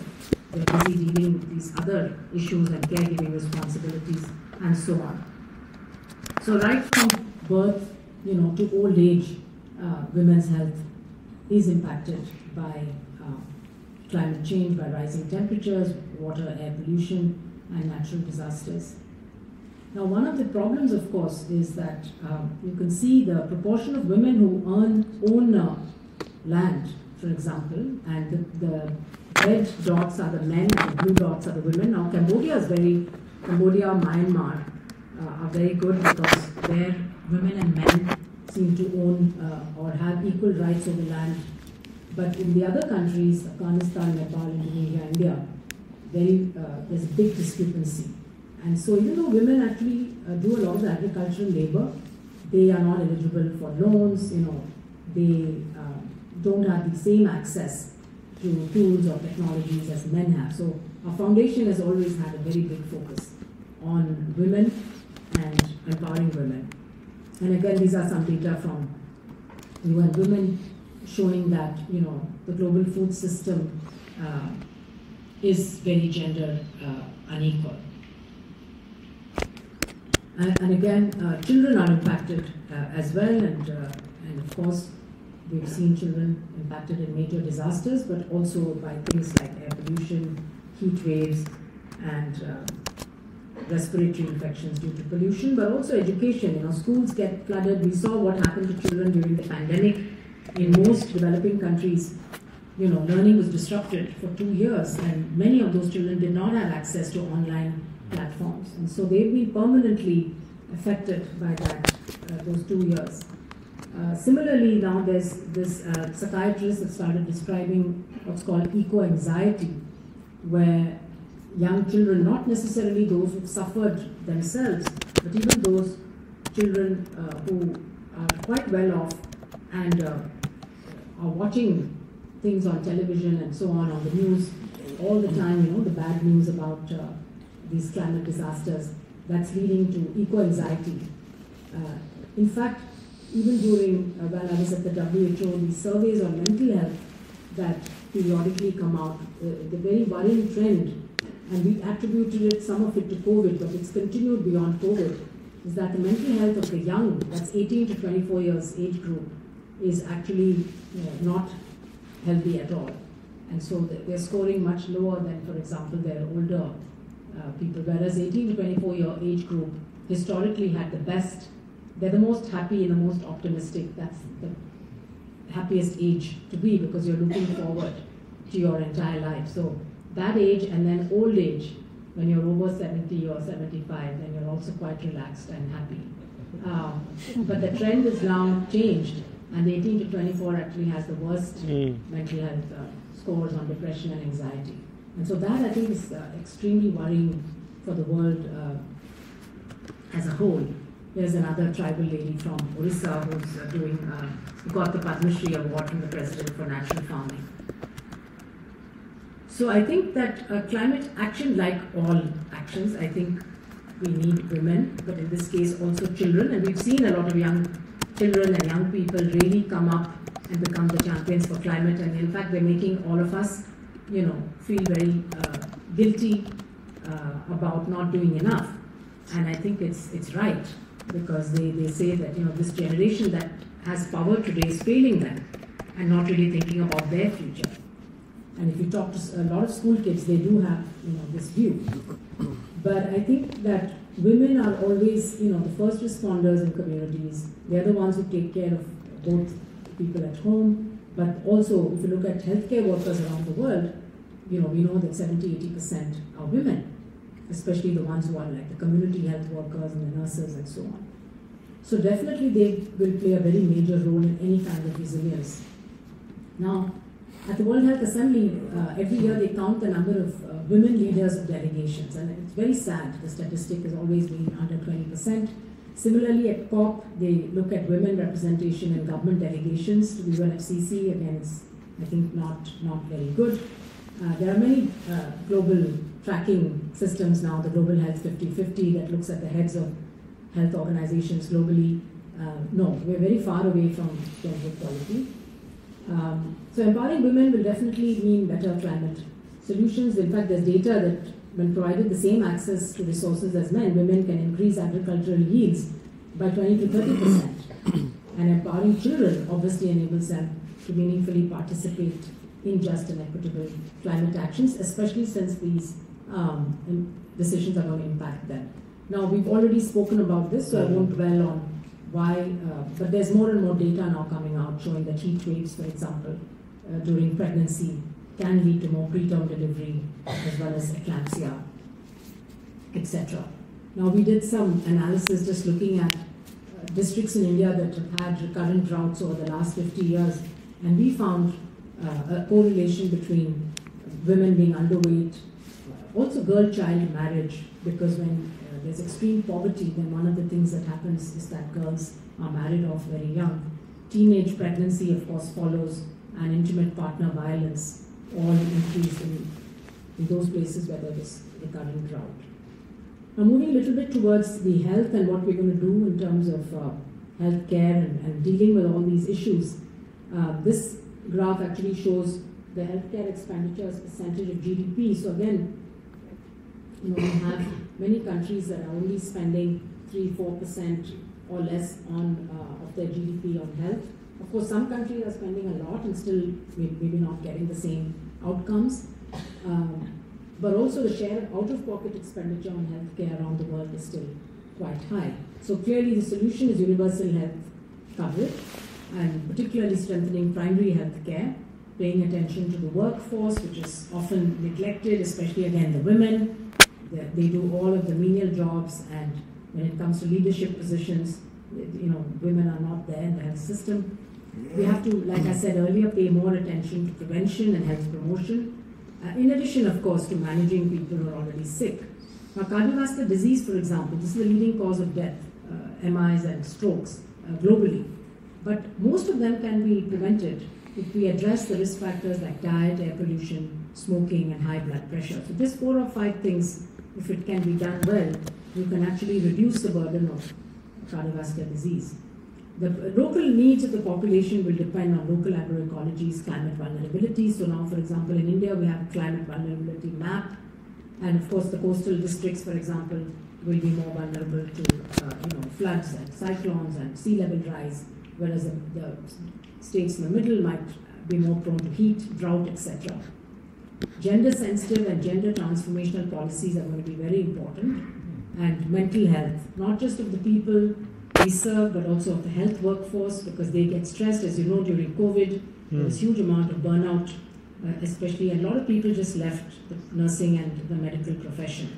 They're busy dealing with these other issues and caregiving responsibilities and so on. So right from birth, you know, to old age, uh, women's health is impacted by climate change by rising temperatures, water, air pollution, and natural disasters. Now, one of the problems, of course, is that um, you can see the proportion of women who earn, own uh, land, for example, and the, the, red dots are the men the blue dots are the women. Now, Cambodia is very, Cambodia, Myanmar uh, are very good because there women and men seem to own uh, or have equal rights over land but in the other countries, Afghanistan, Nepal, Indonesia, India, very, uh, there's a big discrepancy. And so even though women actually uh, do a lot of the agricultural labor, they are not eligible for loans, you know, they uh, don't have the same access to tools or technologies as men have. So our foundation has always had a very big focus on women and empowering women. And again, these are some data from UN Women showing that you know the global food system uh, is very gender uh, unequal. And, again, uh, children are impacted uh, as well, and uh, and of course we've seen children impacted in major disasters, but also by things like air pollution, heat waves, and uh, respiratory infections due to pollution, but also education. You know, schools get flooded. We saw what happened to children during the pandemic in most developing countries, you know, learning was disrupted for two years, and many of those children did not have access to online platforms, and so they've been permanently affected by that uh, those two years. Uh, similarly, now there's this uh, psychiatrist that started describing what's called eco-anxiety, where young children, not necessarily those who've suffered themselves, but even those children uh, who are quite well off and uh, are watching things on television and so on, on the news all the time, you know, the bad news about uh, these climate disasters, that's leading to eco-anxiety. Uh, in fact, even during, uh, while I was at the WHO, these surveys on mental health that periodically come out, uh, the very worrying trend, and we attributed it, some of it to COVID, but it's continued beyond COVID, is that the mental health of the young, that's 18 to 24 years age group, is actually you not healthy at all. And so they're scoring much lower than, for example, their older uh, people. Whereas 18 to 24 year age group historically had the best, they're the most happy and the most optimistic. That's the happiest age to be because you're looking forward to your entire life. So that age and then old age when you're over 70 or 75, then you're also quite relaxed and happy. Um, but the trend is now changed, and 18 to 24 actually has the worst Mm. mental health uh, scores on depression and anxiety. And so that I think is uh, extremely worrying for the world uh, as a whole. There's another tribal lady from Orissa who's uh, doing, uh, got the Padma Shri Award from the President for natural farming. So I think that uh, climate action, like all actions, I think we need women, but in this case also children. And we've seen a lot of young children and young people really come up and become the champions for climate. And in fact, they're making all of us, you know, feel very uh, guilty uh, about not doing enough. And I think it's it's right because they, they say that you know this generation that has power today is failing them and not really thinking about their future. And if you talk to a lot of school kids, they do have you know this view. But I think that women are always you know the first responders in communities. They're the ones who take care of both people at home, but also if you look at healthcare workers around the world, you know we know that 70, 80 percent are women, especially the ones who are like the community health workers and the nurses and so on. So definitely they will play a very major role in any kind of resilience. Now, at the World Health Assembly, uh, every year they count the number of uh, women leaders of delegations, and it's very sad. The statistic has always been under 20%. Similarly, at COP, they look at women representation in government delegations to the UNFCCC. Again, it's, I think, not, not very good. Uh, there are many uh, global tracking systems now, the Global Health 5050, that looks at the heads of health organizations globally. Uh, no, we're very far away from gender equality. Um, so empowering women will definitely mean better climate solutions. In fact, there's data that when provided the same access to resources as men, women can increase agricultural yields by 20 to 30 percent. and empowering children obviously enables them to meaningfully participate in just and equitable climate actions, especially since these um, decisions are going to impact them. Now, we've already spoken about this, so I won't dwell on why, uh, but there's more and more data now coming out showing that heat waves, for example, uh, during pregnancy can lead to more preterm delivery as well as eclampsia, etc. Now, we did some analysis just looking at uh, districts in India that have had recurrent droughts over the last 50 years, and we found uh, a correlation between women being underweight, also girl-child marriage, because when uh, there's extreme poverty, then one of the things that happens is that girls are married off very young. Teenage pregnancy, of course, follows, and intimate partner violence all increase in, in those places where there is recurrent drought. Now, moving a little bit towards the health and what we're going to do in terms of uh, healthcare and, and dealing with all these issues, uh, this graph actually shows the healthcare expenditure as percentage of GDP. So again, you know, we have many countries that are only spending three, four percent or less on uh, of their GDP on health. Of course, some countries are spending a lot and still maybe not getting the same outcomes. Um, but also the share of out-of-pocket expenditure on healthcare around the world is still quite high. So clearly, the solution is universal health coverage and particularly strengthening primary health care, paying attention to the workforce, which is often neglected, especially again the women. They, do all of the menial jobs, and when it comes to leadership positions, you know, women are not there in the health system. We have to, like I said earlier, pay more attention to prevention and health promotion. Uh, in addition, of course, to managing people who are already sick. Now, cardiovascular disease, for example, this is the leading cause of death, uh, MIs and strokes uh, globally. But most of them can be prevented if we address the risk factors like diet, air pollution, smoking, and high blood pressure. So, these four or five things, if it can be done well, you can actually reduce the burden of cardiovascular disease. The local needs of the population will depend on local agroecologies, climate vulnerability. So now, for example, in India, we have a climate vulnerability map. And of course, the coastal districts, for example, will be more vulnerable to uh, you know, floods and cyclones and sea level rise, whereas the, the states in the middle might be more prone to heat, drought, etc. Gender sensitive and gender transformational policies are going to be very important. And mental health, not just of the people we serve, but also of the health workforce because they get stressed. As you know, during COVID, there was huge amount of burnout uh, especially, a lot of people just left the nursing and the medical profession.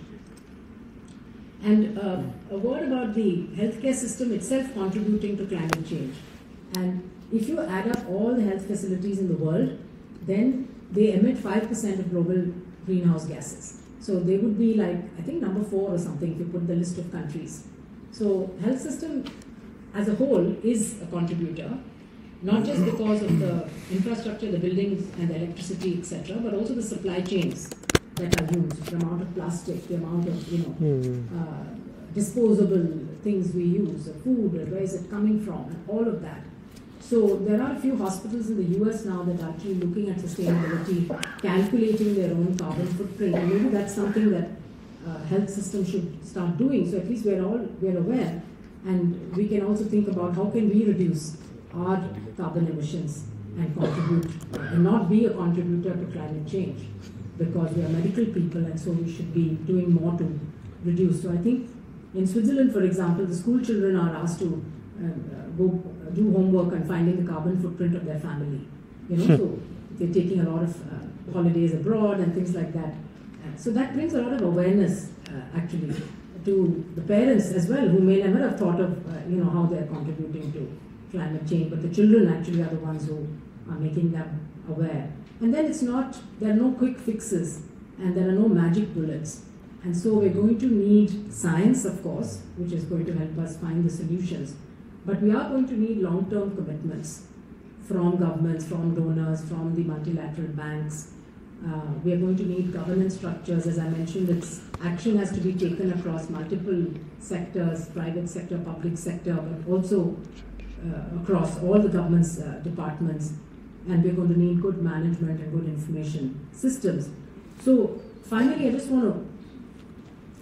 And uh, a word about the healthcare system itself contributing to climate change. And if you add up all the health facilities in the world, then they emit 5% of global greenhouse gases. So they would be like, I think, number four or something if you put the list of countries. So health system as a whole is a contributor, not just because of the infrastructure, the buildings and the electricity, etc., but also the supply chains that are used, the amount of plastic, the amount of, you know, Hmm. uh, disposable things we use, the food, where is it coming from, and all of that. So there are a few hospitals in the US now that are actually looking at sustainability, calculating their own carbon footprint, and maybe that's something that uh, health system should start doing. So at least we're all we're aware, and we can also think about how can we reduce our carbon emissions and contribute and not be a contributor to climate change because we are medical people and so we should be doing more to reduce. So I think in Switzerland, for example, the school children are asked to uh, go uh, do homework on finding the carbon footprint of their family. You know, so they're taking a lot of uh, holidays abroad and things like that. So that brings a lot of awareness, uh, actually, to the parents as well, who may never have thought of, uh, you know, how they're contributing to climate change. But the children actually are the ones who are making them aware. And then it's not, there are no quick fixes and there are no magic bullets. And so we're going to need science, of course, which is going to help us find the solutions. But we are going to need long term commitments from governments, from donors, from the multilateral banks. Uh, we are going to need governance structures. As I mentioned, it's, action has to be taken across multiple sectors private sector, public sector, but also uh, across all the government's uh, departments. And we're going to need good management and good information systems. So, finally, I just want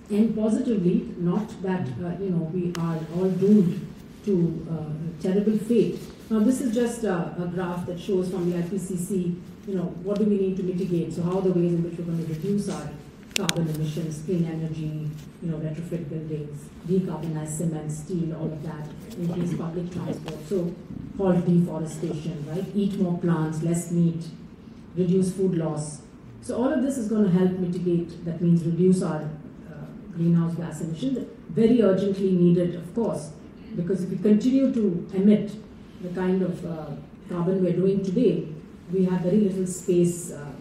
to end positively, not that uh, you know we are all doomed to uh, terrible fate. Now, this is just a, a graph that shows from the IPCC, you know, what do we need to mitigate? So, how are the ways in which we're going to reduce our carbon emissions, clean energy, you know, retrofit buildings, decarbonize cement, steel, all of that, increase public transport. So, halt deforestation, right? Eat more plants, less meat, reduce food loss. So, all of this is going to help mitigate, that means reduce our uh, greenhouse gas emissions. Very urgently needed, of course, because if we continue to emit the kind of uh, carbon we're doing today, we have very little space uh,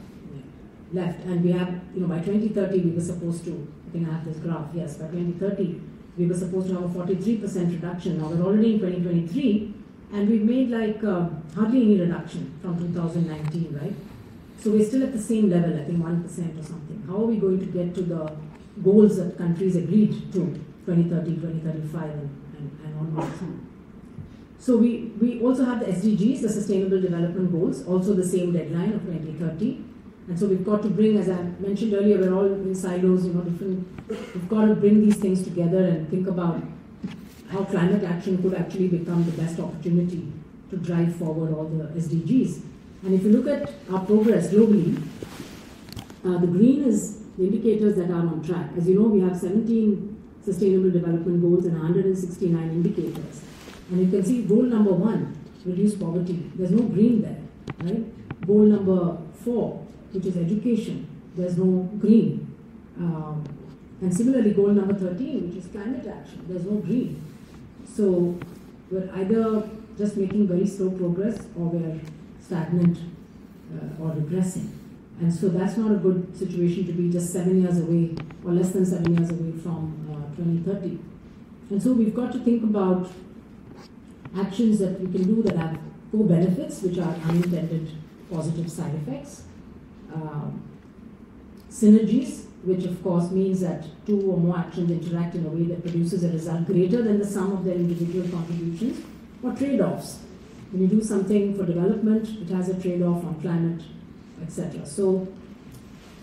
left. And we have, you know, by 2030, we were supposed to, I think I have this graph, yes, by 2030, we were supposed to have a 43% reduction. Now we're already in 2023, and we've made like uh, hardly any reduction from 2019, right? So we're still at the same level, I think 1% or something. How are we going to get to the goals that countries agreed to 2030, 2035, and, and, and onwards? So we, we also have the SDGs, the Sustainable Development Goals, also the same deadline of 2030. And so we've got to bring, as I mentioned earlier, we're all in silos, you know, different. We've got to bring these things together and think about how climate action could actually become the best opportunity to drive forward all the SDGs. And if you look at our progress globally, uh, the green is the indicators that are on track. As you know, we have 17 Sustainable Development Goals and 169 indicators. And you can see goal number one, reduce poverty. There's no green there, right? Goal number four, which is education. There's no green. Um, and similarly, goal number 13, which is climate action. There's no green. So we're either just making very slow progress or we're stagnant uh, or regressing. And so that's not a good situation to be just seven years away or less than seven years away from uh, 2030. And so we've got to think about actions that we can do that have co-benefits, which are unintended positive side effects. Um, synergies, which of course means that two or more actions interact in a way that produces a result greater than the sum of their individual contributions, or trade-offs. When you do something for development, it has a trade-off on climate, etc. So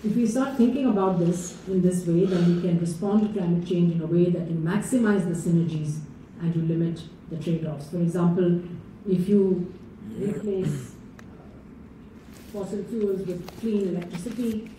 if we start thinking about this in this way, then we can respond to climate change in a way that you maximize the synergies and you limit the trade-offs. For example, if you replace fossil fuels with clean electricity,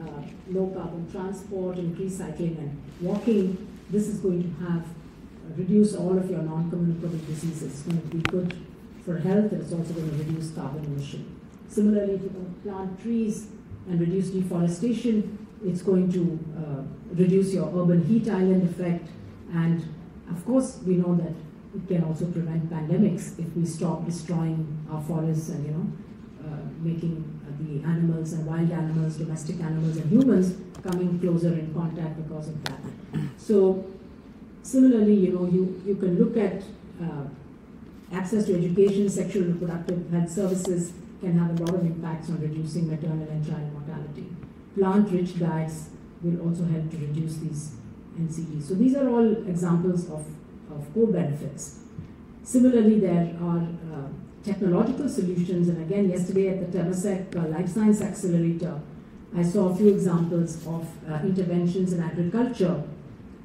uh, low carbon transport, increased cycling and walking, this is going to have uh, reduce all of your non-communicable diseases. It's going to be good for health and it's also going to reduce carbon emission. Similarly, if you plant trees and reduce deforestation, it's going to uh, reduce your urban heat island effect. And of course, we know that it can also prevent pandemics if we stop destroying our forests and, you know, uh, making the animals and wild animals, domestic animals and humans coming closer in contact because of that. So similarly, you know, you, you can look at uh, access to education, sexual and reproductive health services can have a lot of impacts on reducing maternal and child mortality. Plant-rich diets will also help to reduce these NCDs. So these are all examples of, of co-benefits. Similarly, there are uh, technological solutions, and again, yesterday at the Temasek uh, Life Science Accelerator, I saw a few examples of uh, interventions in agriculture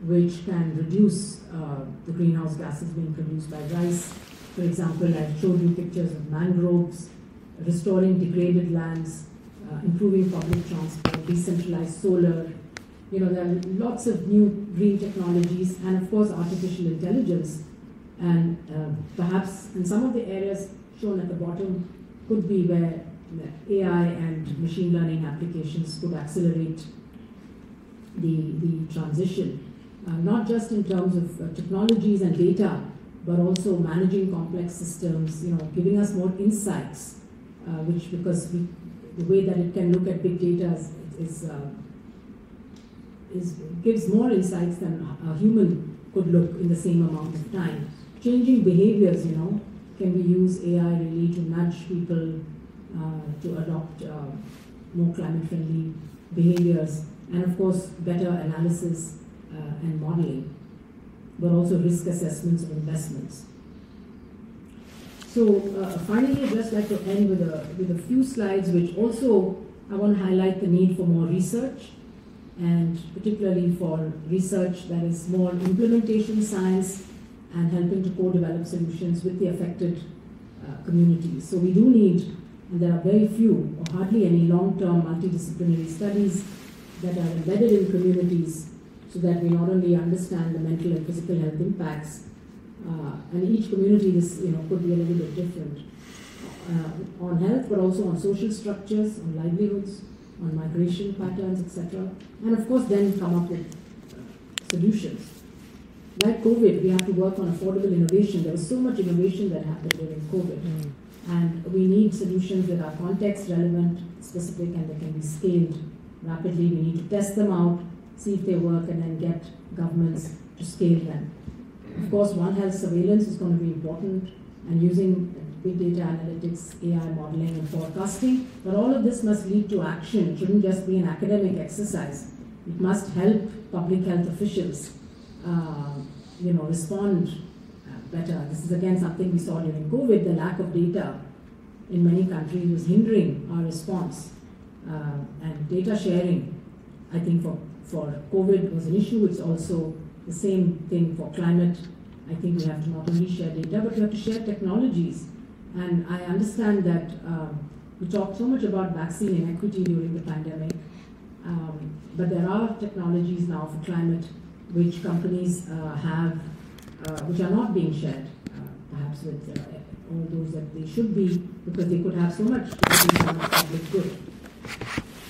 which can reduce uh, the greenhouse gases being produced by rice. For example, I showed you pictures of mangroves, restoring degraded lands, uh, improving public transport, decentralized solar. You know, there are lots of new green technologies and, of course, artificial intelligence. And uh, perhaps in some of the areas shown at the bottom could be where AI and machine learning applications could accelerate the, the transition. Uh, not just in terms of uh, technologies and data, but also managing complex systems, you know, giving us more insights, uh, which because we, the way that it can look at big data is, is, uh, is gives more insights than a human could look in the same amount of time. Changing behaviors, you know, can we use AI really to nudge people uh, to adopt uh, more climate-friendly behaviors, and of course, better analysis and modeling, but also risk assessments of investments. So uh, finally, I'd just like to end with a, with a few slides which also I want to highlight the need for more research and particularly for research that is more implementation science and helping to co-develop solutions with the affected uh, communities. So we do need, and there are very few or hardly any long-term multidisciplinary studies that are embedded in communities so that we not only understand the mental and physical health impacts, uh, and each community this you know could be a little bit different uh, on health, but also on social structures, on livelihoods, on migration patterns, etc. And of course, then come up with solutions. Like COVID, we have to work on affordable innovation. There was so much innovation that happened during COVID. Mm. And we need solutions that are context relevant, specific, and they can be scaled rapidly. We need to test them out see if they work, and then get governments to scale them. Of course, One Health surveillance is going to be important, and using big data analytics, AI modeling, and forecasting. But all of this must lead to action. It shouldn't just be an academic exercise. It must help public health officials, uh, you know, respond uh, better. This is again something we saw during COVID. The lack of data in many countries was hindering our response. Uh, and data sharing, I think, for for COVID was an issue. It's also the same thing for climate. I think we have to not only share data, but we have to share technologies. And I understand that uh, we talked so much about vaccine inequity during the pandemic, um, but there are technologies now for climate which companies uh, have, uh, which are not being shared, uh, perhaps with uh, all those that they should be, because they could have so much public good.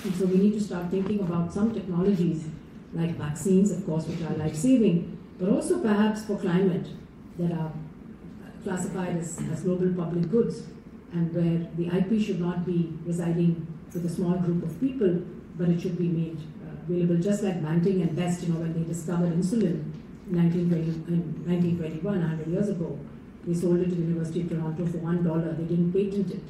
And so we need to start thinking about some technologies like vaccines, of course, which are life-saving, but also perhaps for climate that are classified as, as global public goods and where the IP should not be residing with a small group of people, but it should be made uh, available just like Banting and Best, you know, when they discovered insulin in 1920, 1921, 100 years ago. They sold it to the University of Toronto for $1. They didn't patent it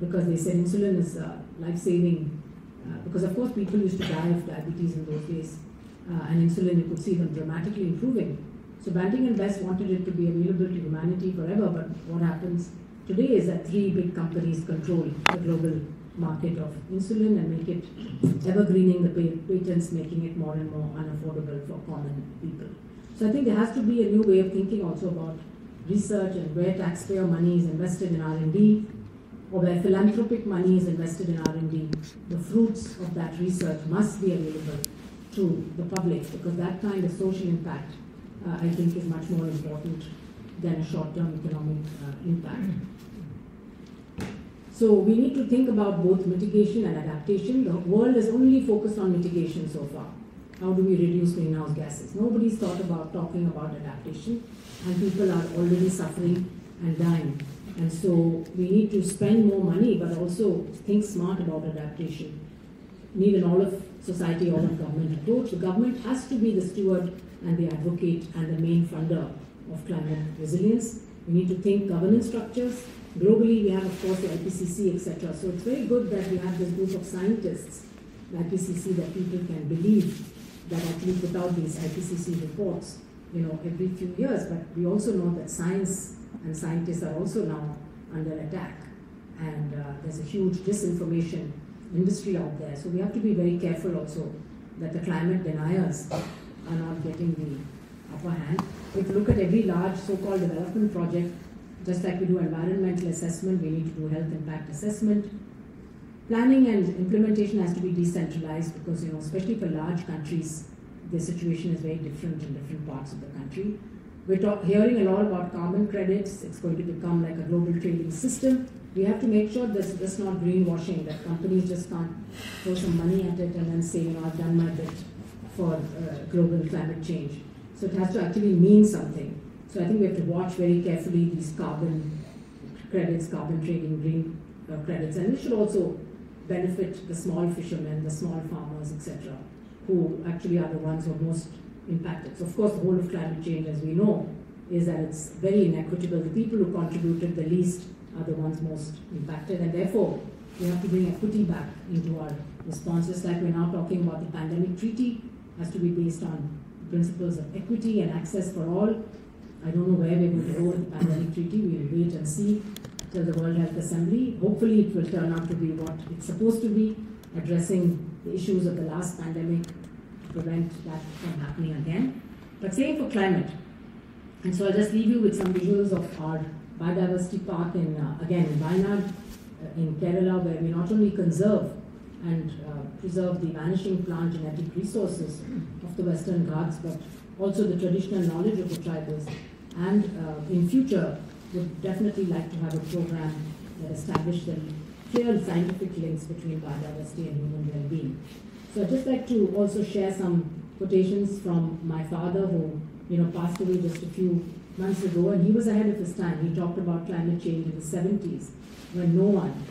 because they said insulin is uh, life-saving uh, because of course people used to die of diabetes in those days, uh, and insulin you could see them dramatically improving. So Banting and Best wanted it to be available to humanity forever, but what happens today is that three big companies control the global market of insulin and make it evergreening the patents, making it more and more unaffordable for common people. So I think there has to be a new way of thinking also about research and where taxpayer money is invested in R&D, or where philanthropic money is invested in R&D, the fruits of that research must be available to the public because that kind of social impact, I think, is much more important than a short-term economic uh, impact. So we need to think about both mitigation and adaptation. The world is only focused on mitigation so far. How do we reduce greenhouse gases? Nobody's thought about talking about adaptation, and people are already suffering and dying. And so we need to spend more money, but also think smart about adaptation. Need an all of society, all of government approach. The government has to be the steward and the advocate and the main funder of climate resilience. We need to think governance structures. Globally, we have, of course, the IPCC, etc. So it's very good that we have this group of scientists, the IPCC, that people can believe that actually put out these IPCC reports, you know, every few years. But we also know that science and scientists are also now under attack, and uh, there's a huge disinformation industry out there. So we have to be very careful also that the climate deniers are not getting the upper hand. If you look at every large so-called development project, just like we do environmental assessment, we need to do health impact assessment. Planning and implementation has to be decentralized because, you know, especially for large countries, the situation is very different in different parts of the country. We're talk, hearing a lot about carbon credits. It's going to become like a global trading system. We have to make sure that that's not greenwashing, that companies just can't throw some money at it and then say, you know, I've done my bit for uh, global climate change. So it has to actually mean something. So I think we have to watch very carefully these carbon credits, carbon trading, green uh, credits, and it should also benefit the small fishermen, the small farmers, etc., who actually are the ones who are most impacted. So of course, the whole of climate change, as we know, is that it's very inequitable. The people who contributed the least are the ones most impacted, and therefore we have to bring equity back into our responses. Like we're now talking about the pandemic treaty, has to be based on principles of equity and access for all. I don't know where we're going to go with the pandemic treaty. We'll wait and see till the World Health Assembly. Hopefully, it will turn out to be what it's supposed to be, addressing the issues of the last pandemic to prevent that from happening again. But same for climate. And so I'll just leave you with some visuals of our biodiversity park in, uh, again, in Wayanad, uh, in Kerala, where we not only conserve and uh, preserve the vanishing plant genetic resources of the Western Ghats, but also the traditional knowledge of the tribals. And uh, in future, would definitely like to have a program that establishes the clear scientific links between biodiversity and human well-being. So I'd just like to also share some quotations from my father who, you know, passed away just a few months ago, and he was ahead of his time. He talked about climate change in the 70s when no one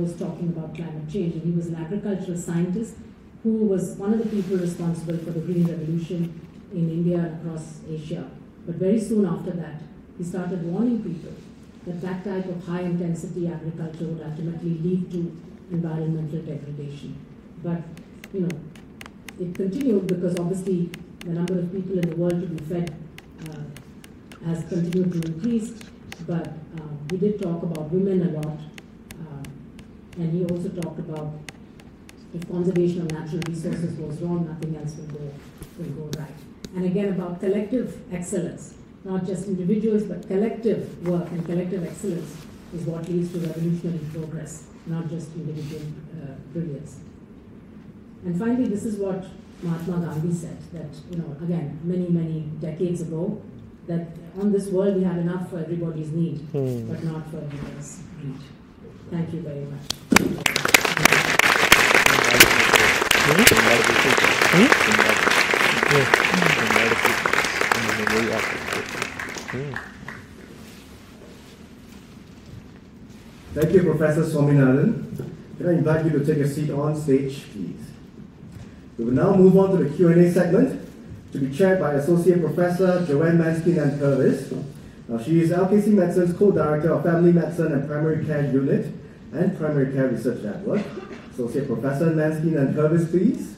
was talking about climate change. And he was an agricultural scientist who was one of the people responsible for the Green Revolution in India and across Asia. But very soon after that, he started warning people that that type of high intensity agriculture would ultimately lead to environmental degradation. But, you know, it continued because obviously the number of people in the world to be fed uh, has continued to increase. But uh, we did talk about women a lot. And he also talked about if conservation of natural resources goes wrong, nothing else will go, will go right. And again, about collective excellence not just individuals, but collective work and collective excellence is what leads to revolutionary progress, not just individual uh, brilliance. And finally, this is what Mahatma Gandhi said, that, you know, again, many, many decades ago, that on this world we have enough for everybody's need, hmm. but not for everybody's greed. Thank you very much. Thank you, Professor Swaminathan. Can I invite you to take a seat on stage, please? We will now move on to the Q&A segment to be chaired by Associate Professor Joanne Manskin and Purvis. Now, she is LKC Medicine's co-director of Family Medicine and Primary Care Unit and Primary Care Research Network. Associate Professor Manskin and Purvis, please.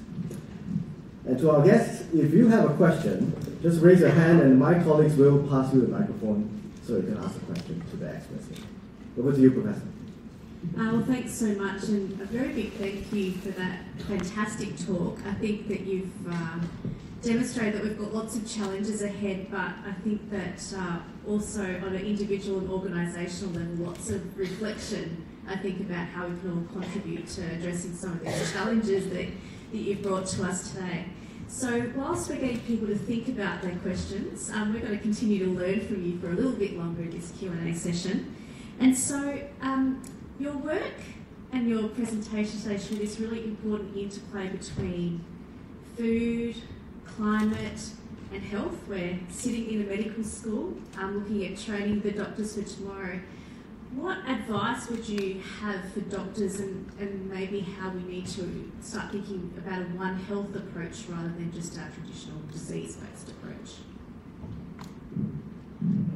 And to our guests, if you have a question, just raise your hand and my colleagues will pass you the microphone so you can ask a question to the experts. Over to you, Professor. Uh, well, thanks so much, and a very big thank you for that fantastic talk. I think that you've uh, demonstrated that we've got lots of challenges ahead, but I think that uh, also on an individual and organisational level, lots of reflection, I think, about how we can all contribute to addressing some of these challenges that, that you've brought to us today. So whilst we're getting people to think about their questions, um, we're going to continue to learn from you for a little bit longer in this Q&A session. And so um, your work and your presentation today show this really important interplay between food, climate, and health. We're sitting in a medical school um, looking at training the doctors for tomorrow. What advice would you have for doctors and, and maybe how we need to start thinking about a One Health approach rather than just our traditional disease based approach?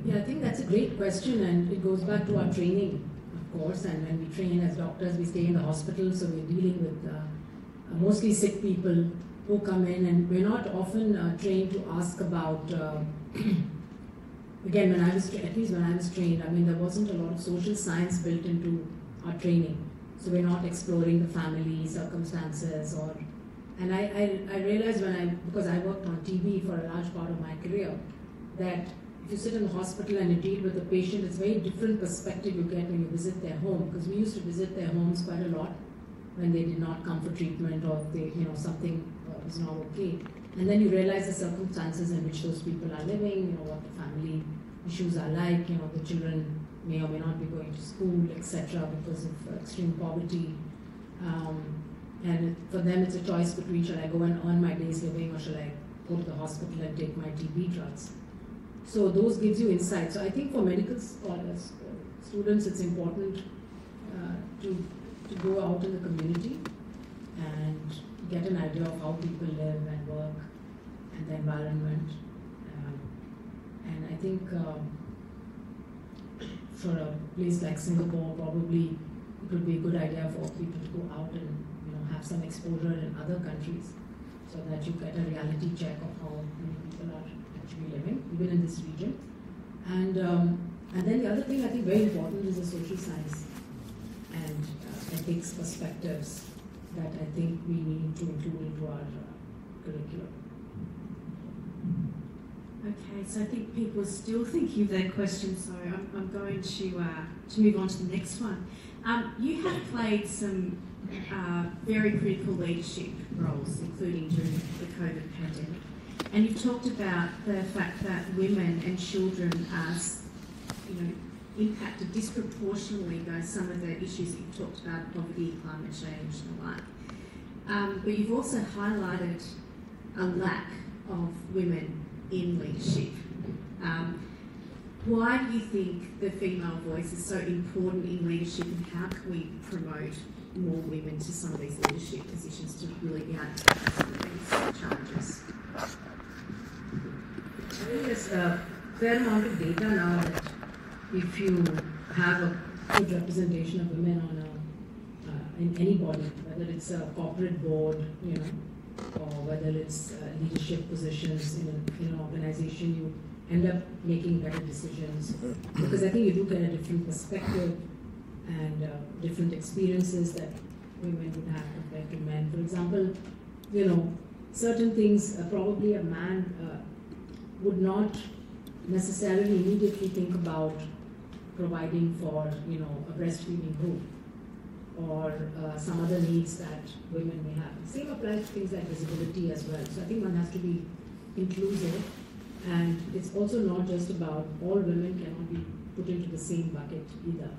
Yeah, I think that's a great question, and it goes back to our training, of course. And when we train as doctors, we stay in the hospital, so we're dealing with uh, uh mostly sick people who come in, and we're not often uh, trained to ask about. Uh, again, when I was at least when I was trained, I mean there wasn't a lot of social science built into our training, so we're not exploring the family circumstances or. And I, I, I realized when I because I worked on TB for a large part of my career that if you sit in the hospital and you deal with a patient, it's a very different perspective you get when you visit their home because we used to visit their homes quite a lot when they did not come for treatment or they, you know, something was not okay. And then you realize the circumstances in which those people are living, you know, what the family issues are like, you know, the children may or may not be going to school, etc., because of uh, extreme poverty. Um, and for them, it's a choice between shall I go and earn my day's living or shall I go to the hospital and take my TB drugs. So those gives you insight. So I think for medical scholars, uh, students, it's important uh, to to go out in the community and get an idea of how people live and work and the environment. And I think um, for a place like Singapore, probably it would be a good idea for people to go out and you know have some exposure in other countries, so that you get a reality check of how many people are actually living, even in this region. And um, and then the other thing I think very important is the social science and uh, ethics perspectives that I think we need to include into our uh, curriculum. Okay, so I think people are still thinking of their question, so I'm, I'm going to, uh, to move on to the next one. Um, you have played some uh, very critical leadership roles, including during the COVID pandemic. And you've talked about the fact that women and children are, you know, impacted disproportionately by some of the issues that you've talked about, poverty, climate change, and the like. Um, but you've also highlighted a lack of women in leadership. Um, why do you think the female voice is so important in leadership, and how can we promote more women to some of these leadership positions to really be able to these challenges? I think there's a fair amount of data now that if you have a good representation of women on a, uh, in any body, whether it's a corporate board, you know, or whether it's uh, leadership positions in, a, in an organization, you end up making better decisions because I think you do get a different perspective and uh, different experiences that women would have compared to men. For example, you know, certain things uh, probably a man uh, would not necessarily immediately think about providing for, you know, a breastfeeding group or uh, some other needs that women may have. Same applies to things like visibility as well. So I think one has to be inclusive and it's also not just about all women cannot be put into the same bucket either.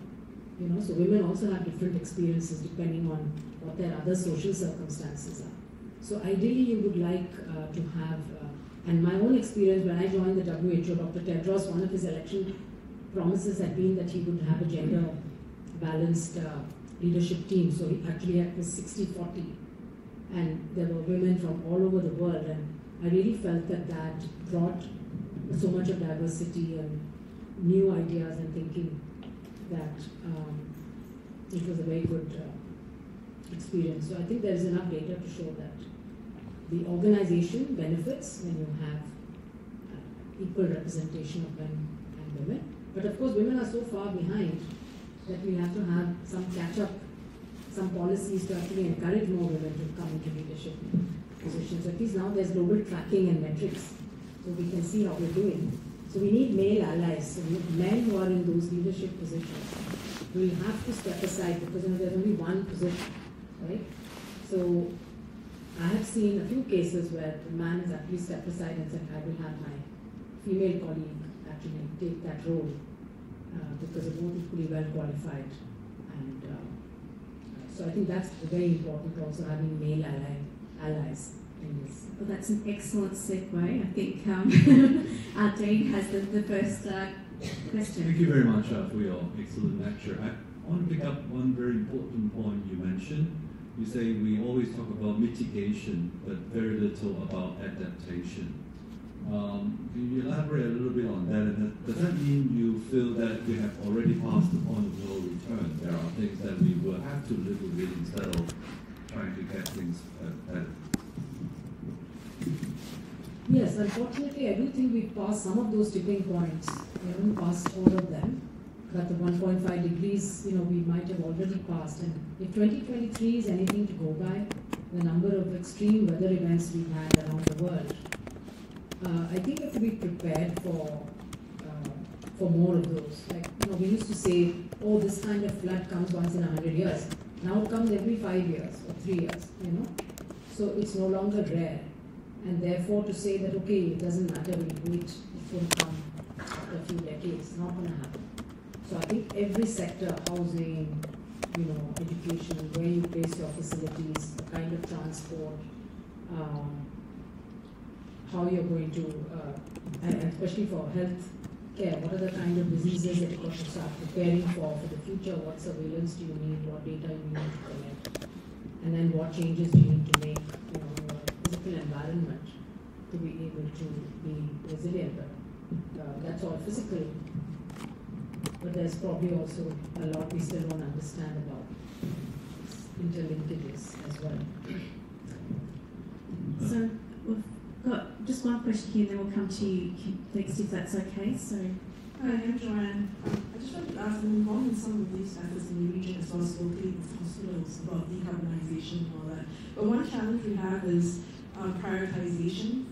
You know, so women also have different experiences depending on what their other social circumstances are. So ideally you would like uh, to have, uh, and my own experience when I joined the WHO, Dr. Tedros, one of his election promises had been that he would have a gender balanced uh, leadership team. So actually it was 60 40. And there were women from all over the world. And I really felt that that brought so much of diversity and new ideas and thinking that um, it was a very good uh, experience. So I think there's enough data to show that the organization benefits when you have uh, equal representation of men and women. But of course, women are so far behind that we have to have some catch up, some policies to actually encourage more women to come into leadership positions. At least now there's global tracking and metrics, so we can see how we're doing. So we need male allies, so men who are in those leadership positions. We have to step aside because you know, there's only one position, right? So I have seen a few cases where the man has actually stepped aside and said, I will have my female colleague actually take that role because they're both equally well qualified and uh, So I think that's very important also having male ally, allies in this. Well, that's an excellent segue. I think um, our Dean has the, the first uh, question. Thank you very much uh, for your excellent lecture. I want to pick up one very important point you mentioned. You say we always talk about mitigation, but very little about adaptation. Um, can you elaborate a little bit on that? And does that mean you feel that we have already passed the point of no return? There are things that we will have to live with instead of trying to get things uh, better. Yes, unfortunately, I do think we've passed some of those tipping points. We haven't passed all of them. But the 1.5 degrees, you know, we might have already passed. And if 2023 is anything to go by, the number of extreme weather events we've had around the world, uh, I think we have to be prepared for uh, for more of those. Like, you know, we used to say, oh, this kind of flood comes once in a hundred years. Now it comes every five years or three years, you know. So it's no longer rare. And therefore, to say that, okay, it doesn't matter, we wait, it will come after a few decades, not going to happen. So I think every sector, housing, you know, education, where you place your facilities, the kind of transport, um, how you're going to, uh, and especially for health care, what are the kind of diseases that you're going to start preparing for for the future? What surveillance do you need? What data you need to collect? And then what changes do you need to make, you know, in your physical environment to be able to be resilient? But, uh, that's all physical. But there's probably also a lot we still don't understand about interlinkages as well. We've got just one question here, and then we'll come to you next, if that's okay. So. Hi, I'm Joanne. I just wanted to ask, I'm involved in some of these efforts in the region as well as locally with hospitals about decarbonization and all that. But one challenge we have is um, prioritization.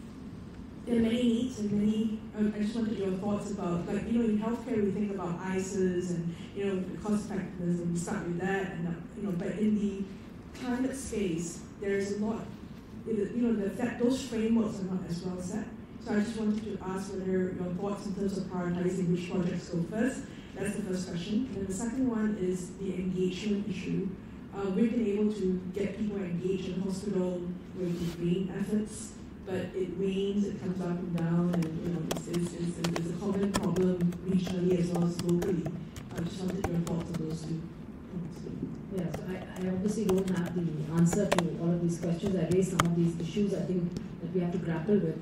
There are many needs and many, um, I just wanted your thoughts about, like, you know, in healthcare we think about ICEs and, you know, the cost effectiveness and we start with that and, uh, you know, but in the climate space, there's a lot, you know, the, that, those frameworks are not as well set. So I just wanted to ask whether your thoughts in terms of prioritizing which projects go first. That's the first question. And then the second one is the engagement issue. Uh, we've been able to get people engaged in hospital with green efforts, but it rains, it comes up and down, and you know it's, it's, it's, it's a common problem regionally as well as locally. I just wanted your thoughts on those two. Yes, I, I obviously don't have the answer to all of these questions. I raised some of these issues I think that we have to grapple with.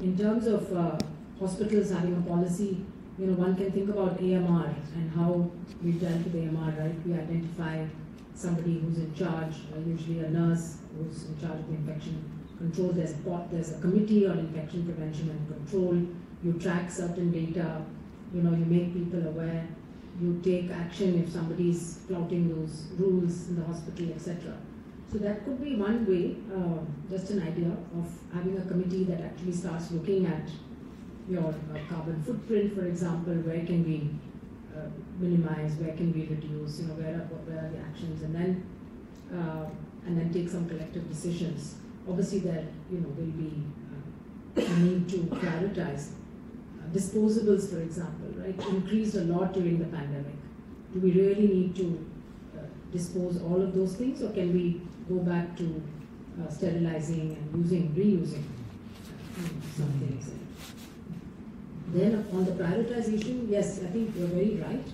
In terms of uh, hospitals having a policy, you know, one can think about AMR and how we dealt with AMR, right? We identify somebody who's in charge, uh, usually a nurse who's in charge of the infection control. There's a, there's a committee on infection prevention and control. You track certain data, you know, you make people aware. You take action if somebody is flouting those rules in the hospital, etc. So that could be one way, uh, just an idea of having a committee that actually starts looking at your uh, carbon footprint, for example, where can we uh, minimize, where can we reduce, you know, where are, where are the actions, and then uh, and then take some collective decisions. Obviously, there you know will be uh, a need to prioritize disposables, for example, right? Increased a lot during the pandemic. Do we really need to dispose all of those things, or can we go back to uh, sterilizing and using, reusing some things. Then on the prioritization, yes, I think you're very right.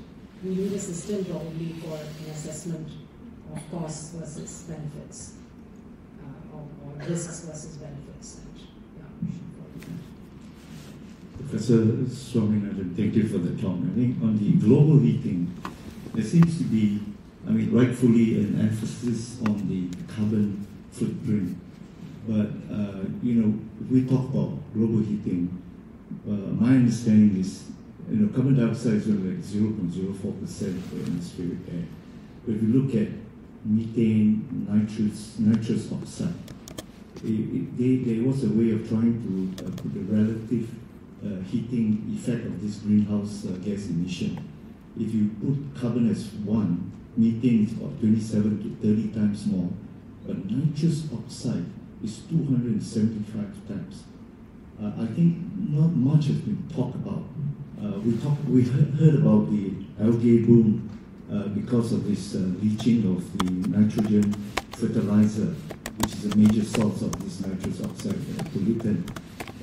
We need a system probably for an assessment of costs versus benefits, uh, or, or, risks versus benefits. And, yeah, Professor Swaminathan, thank you for the talk. I think on the global heating, there seems to be I mean, rightfully an emphasis on the carbon footprint. But, uh, you know, if we talk about global heating, uh, my understanding is, you know, carbon dioxide is only like 0.04% of the atmospheric air. But if you look at methane, nitrous, nitrous oxide, it, it, they, there was a way of trying to uh, put a relative uh, heating effect of this greenhouse uh, gas emission. If you put carbon as one, methane is about 27 to 30 times more, but nitrous oxide is 275 times. Uh, I think not much has been talked about. Uh, we talk, we heard about the algae boom uh, because of this uh, leaching of the nitrogen fertilizer, which is a major source of this nitrous oxide uh, pollutant.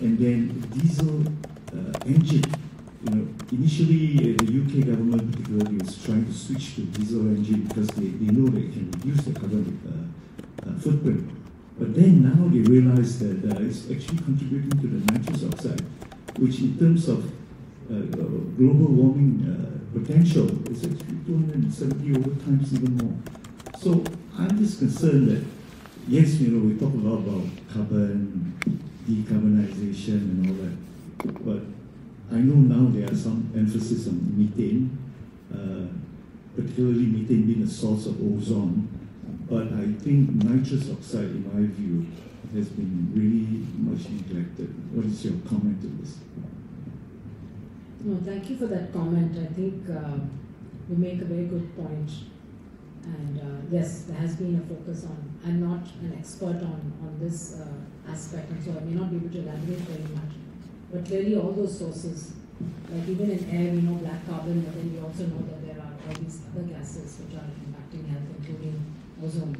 And then diesel uh, engine, you know, initially uh, the UK government particularly was trying to switch to diesel engine because they, they know they can reduce the carbon uh, uh, footprint. But then now they realize that uh, it's actually contributing to the nitrous oxide, which in terms of global warming potential is actually 270 over times even more. So I'm just concerned that, yes, you know, we talk a lot about carbon, decarbonization and all that, but I know now there are some emphasis on methane, uh, particularly methane being a source of ozone, but I think nitrous oxide, in my view, has been really much neglected. What is your comment on this? No, thank you for that comment. I think uh, you make a very good point. And uh, yes, there has been a focus on, I'm not an expert on, on this uh, aspect, and so I may not be able to elaborate very much. But clearly, all those sources, like even in air, we know black carbon, but then we also know that there are all these other gases which are impacting health, including ozone.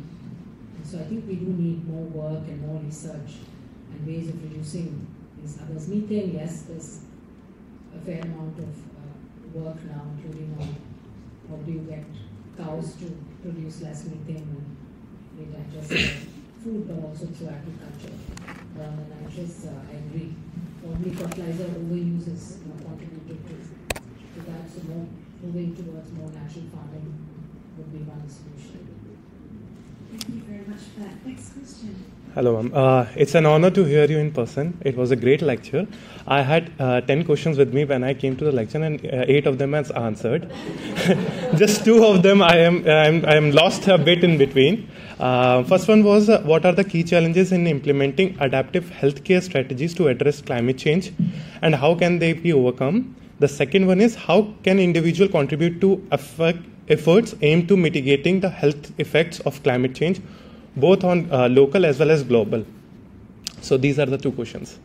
And so I think we do need more work and more research and ways of reducing these others. Methane, yes, there's a fair amount of uh, work now, including on how do you get cows to produce less methane they digest food, but also through agriculture. But on the nitrous, uh, I agree. Probably fertilizer overuse is you contributed to, to that, so more moving towards more natural farming would be one solution. Thank you very much for that. Next question. Hello, ma'am. Uh, it's an honor to hear you in person. It was a great lecture. I had uh, 10 questions with me when I came to the lecture, and uh, eight of them has answered. Just two of them I am, I'm, I'm lost a bit in between. Uh, first one was uh, what are the key challenges in implementing adaptive healthcare strategies to address climate change, and how can they be overcome? The second one is how can individual contribute to effect, efforts aimed to mitigating the health effects of climate change both on uh, local as well as global? So these are the two questions.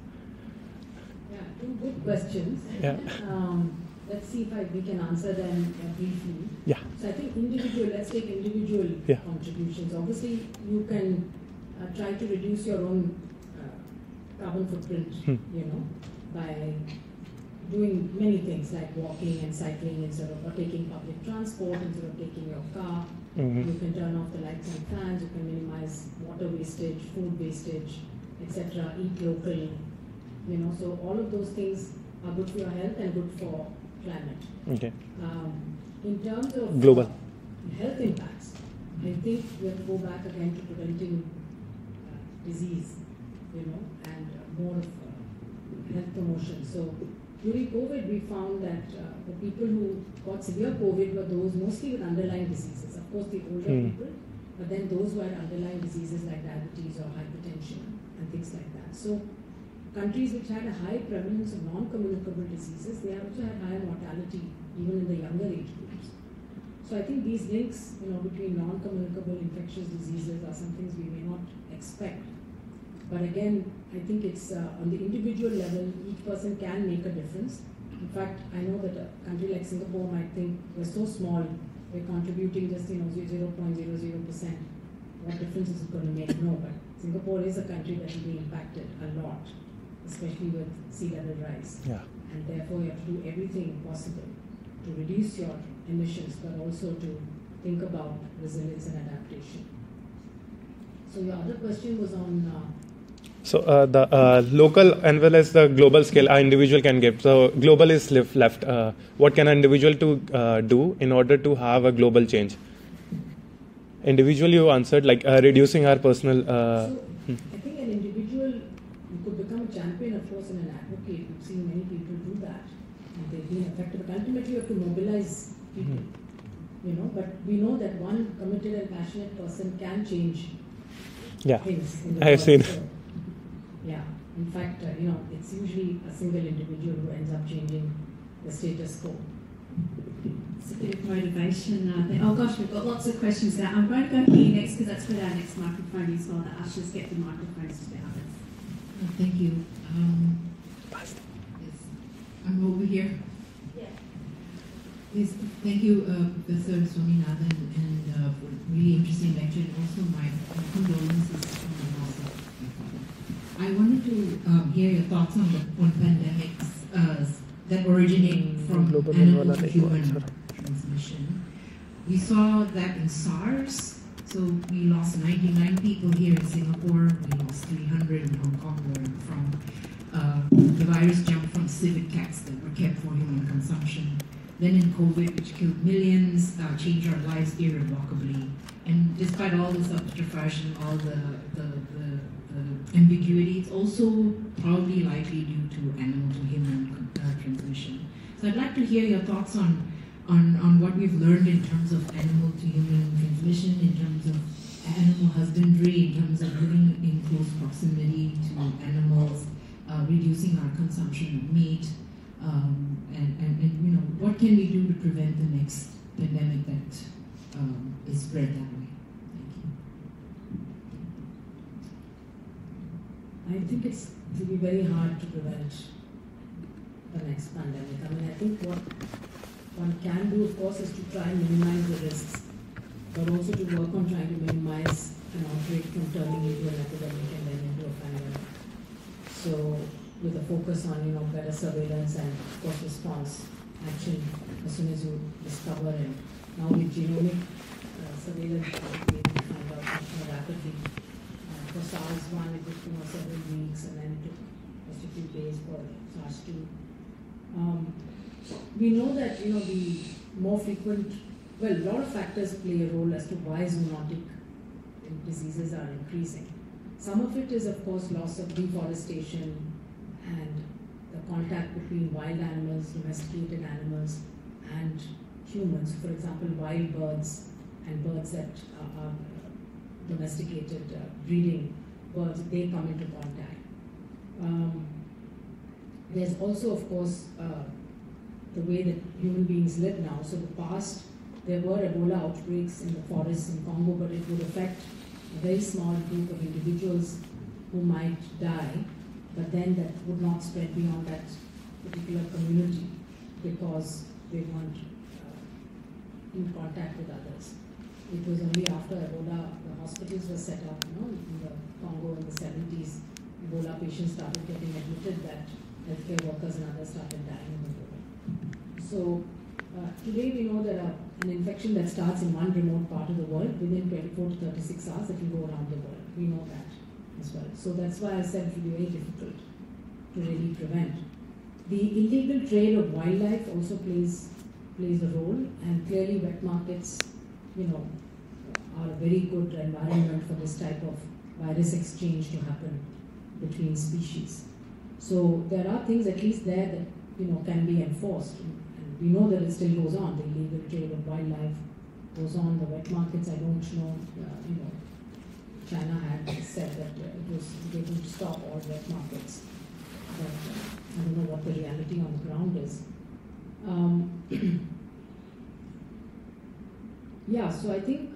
Yeah, two good questions. Yeah. Um, let's see if I, we can answer them briefly. Yeah. So I think individual, let's take individual Yeah. contributions. Obviously, you can uh, try to reduce your own uh, carbon footprint, Hmm. you know, by doing many things like walking and cycling instead of or taking public transport instead of taking your car. Mhm. You can turn off the lights and fans. You can minimize water wastage, food wastage, etc. Eat local. You know, so all of those things are good for your health and good for climate. Okay. Um, in terms of Global. uh, health impacts, I think we have to go back again to preventing uh, disease, you know, and uh, more of uh, health promotion. So during COVID, we found that uh, the people who got severe COVID were those mostly with underlying diseases. Of course, the older Hmm. people, but then those who had underlying diseases like diabetes or hypertension and things like that. So countries which had a high prevalence of non-communicable diseases, they also had higher mortality even in the younger age groups. So I think these links, you know, between non-communicable infectious diseases are some things we may not expect. But again, I think it's uh, on the individual level, each person can make a difference. In fact, I know that a country like Singapore might think we're so small, we're contributing just, you know, 0.00%. What difference is it going to make? No, but Singapore is a country that will be impacted a lot, especially with sea level rise. Yeah. And therefore, you have to do everything possible to reduce your emissions, but also to think about resilience and adaptation. So your other question was on uh, So uh, the uh, local as well as the global scale, our individual can give. So global is left. left. Uh, what can an individual to uh, do in order to have a global change? Individually, you answered like uh, reducing our personal. Uh, So, I think an individual, you could become a champion, of course, and an advocate. We've seen many people do that, and they've been effective. But ultimately, you have to mobilize people, you know. But we know that one committed and passionate person can change yeah. I have seen. So, yeah, in fact, uh, you know, it's usually a single individual who ends up changing the status quo. It's a bit of motivation. Uh, there. oh gosh, we've got lots of questions now. I'm going to go here next because that's where our next microphone is while the ushers get the microphones to the others. Oh, Thank you. Um, yes, I'm over here. Yes, thank you, uh, Professor Swaminathan, and uh, for really interesting lecture, and also my condolences on the loss of my father. I wanted to um, hear your thoughts on the on pandemics uh, that originate from Global animal to human transmission. We saw that in SARS. So we lost 99 people here in Singapore. We lost 300 in Hong Kong, where from uh, the virus jumped from civet cats that were kept for human consumption. Then in COVID, which killed millions, uh, changed our lives irrevocably. And despite all the subterfuge and all the, the, the, the ambiguity, it's also probably likely due to animal to human uh, transmission. So I'd like to hear your thoughts on, on, on what we've learned in terms of animal to human transmission, in terms of animal husbandry, in terms of living in close proximity to animals, uh, reducing our consumption of meat, um, and, and, and you know what can we do to prevent the next pandemic that um, is spread that way? Thank you. I think it's to be very hard to prevent the next pandemic. I mean, I think what one can do, of course, is to try and minimize the risks, but also to work on trying to minimize an outbreak from turning into an epidemic and then into a pandemic. So, with a focus on you know better surveillance and of course response action as soon as you discover it. now with genomic uh, surveillance we find out much more rapidly. For SARS one it took you know several weeks and then it took just a few days for SARS two. Um, we know that you know the more frequent well a lot of factors play a role as to why zoonotic diseases are increasing. Some of it is of course loss of deforestation and the contact between wild animals, domesticated animals, and humans. For example, wild birds and birds that are, are domesticated, uh, breeding birds, they come into contact. Um, there's also, of course, uh, the way that human beings live now. So, in the past, there were Ebola outbreaks in the forests in Congo, but it would affect a very small group of individuals who might die but then that would not spread beyond that particular community because they weren't uh, in contact with others. It was only after Ebola, the hospitals were set up, you know, in the Congo in the 70s, Ebola patients started getting admitted that healthcare workers and others started dying Ebola. So uh, today we know that an infection that starts in one remote part of the world, within 24 to 36 hours, it will go around the world. We know that as well. So that's why I said it will be very difficult to really prevent. The illegal trade of wildlife also plays plays a role, and clearly wet markets, you know, are a very good environment for this type of virus exchange to happen between species. So there are things at least there that you know can be enforced, and we know that it still goes on. The illegal trade of wildlife goes on. The wet markets, I don't know, uh, you know, China had said that it was going to stop all wet markets. But uh, I don't know what the reality on the ground is. Um, yeah, so I think,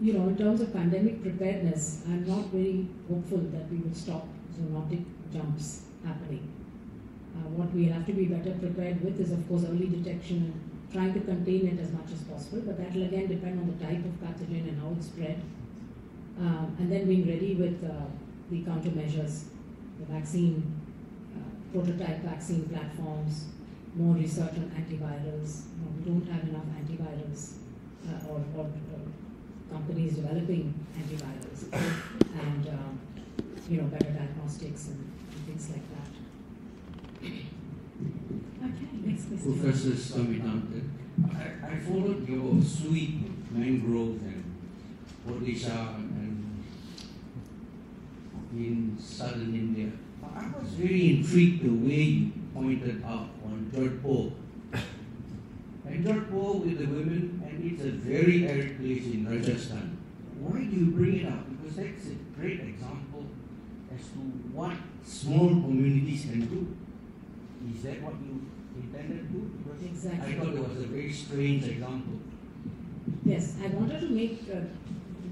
you know, in terms of pandemic preparedness, I'm not very hopeful that we will stop zoonotic jumps happening. Uh, what we have to be better prepared with is, of course, early detection and trying to contain it as much as possible, but that will again depend on the type of pathogen and how it's spread. Um, and then being ready with uh, the countermeasures, the vaccine, uh, prototype vaccine platforms, more research on antivirals. You know, we don't have enough antivirals uh, or, or uh, companies developing antivirals and um, you know better diagnostics and, and things like that. Okay, next question. Professor Swaminathan, I, I followed your sweet mangrove and Odisha and in southern India. I was very intrigued the way you pointed out on Jodhpur. And with the women, and it's a very arid place in Rajasthan. Why do you bring it up? Because that's a great example as to what small communities can do. Is that what you intended to do? Exactly. I thought it was a very strange example. Yes, I wanted to make uh,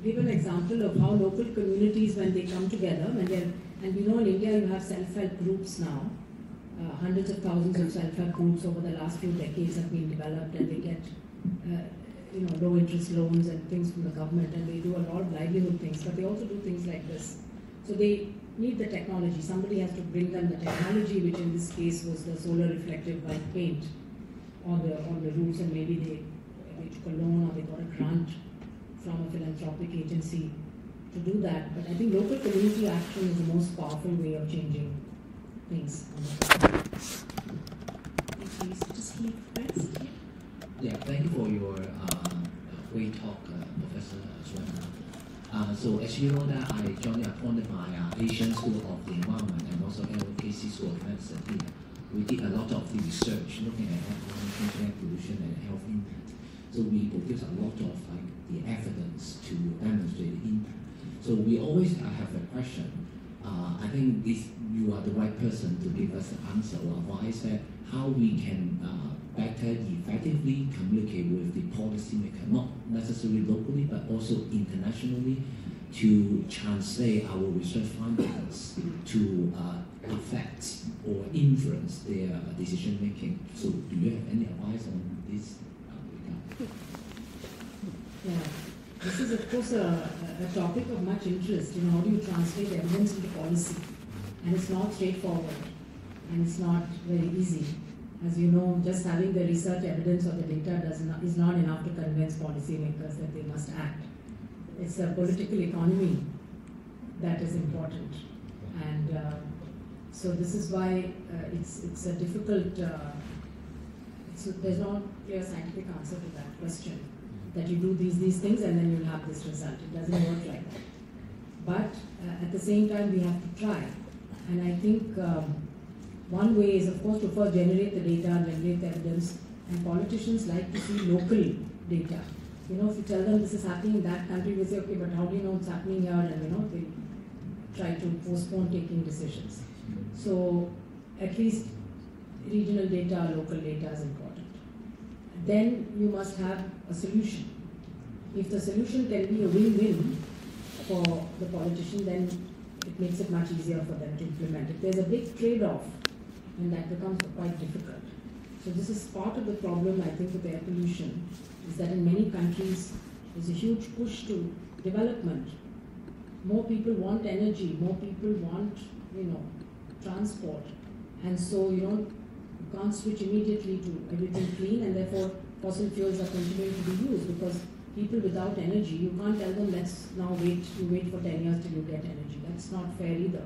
give an example of how local communities, when they come together, when they're and we know in India you have self-help groups now, uh, hundreds of thousands of self-help groups over the last few decades have been developed, and they get uh, you know low interest loans and things from the government, and they do a lot of livelihood things. But they also do things like this. So they need the technology. Somebody has to bring them the technology, which in this case was the solar reflective white paint on the on the roofs, and maybe they they took a loan or they got a grant from a philanthropic agency to do that. But I think local community action is the most powerful way of changing you. So just first. Yeah, thank you for your uh, great talk, uh, Professor Swana. Uh, so as you know that I joined appointed by uh, Asian School of the Environment and also LKC School of Medicine here. We did a lot of the research looking at change, pollution, and health impact. So we produce a lot of like the evidence to demonstrate the impact. So we always uh, have a question. Uh, I think this you are the right person to give us the answer or advice that how we can uh, better effectively communicate with the policymaker, not necessarily locally but also internationally, to translate our research findings to uh, affect or influence their decision making. So, do you have any advice on this uh. Yeah. This is, of course, a, a topic of much interest. You know, how do you translate evidence into policy? And it's not straightforward, and it's not very easy. As you know, just having the research evidence or the data does not, is not enough to convince policymakers that they must act. It's a political economy that is important, and uh, so this is why uh, it's it's a difficult. Uh, it's, there's no clear scientific answer to that question. That you do these these things and then you'll have this result. It doesn't work like that. But uh, at the same time, we have to try, and I think. Um, one way is, of course, to first generate the data, generate the evidence, and politicians like to see local data. You know, if you tell them this is happening in that country, they say, okay, but how do you know it's happening here? And, you know, they try to postpone taking decisions. So, at least regional data, local data is important. Then you must have a solution. If the solution can be a win-win for the politician, then it makes it much easier for them to implement. If there's a big trade-off and that becomes quite difficult. So this is part of the problem, I think, with air pollution, is that in many countries there's a huge push to development. More people want energy, more people want, you know, transport. And so, you know, can't switch immediately to everything clean and therefore fossil fuels are continuing to be used because people without energy, you can't tell them let's now wait, you wait for 10 years till you get energy. That's not fair either.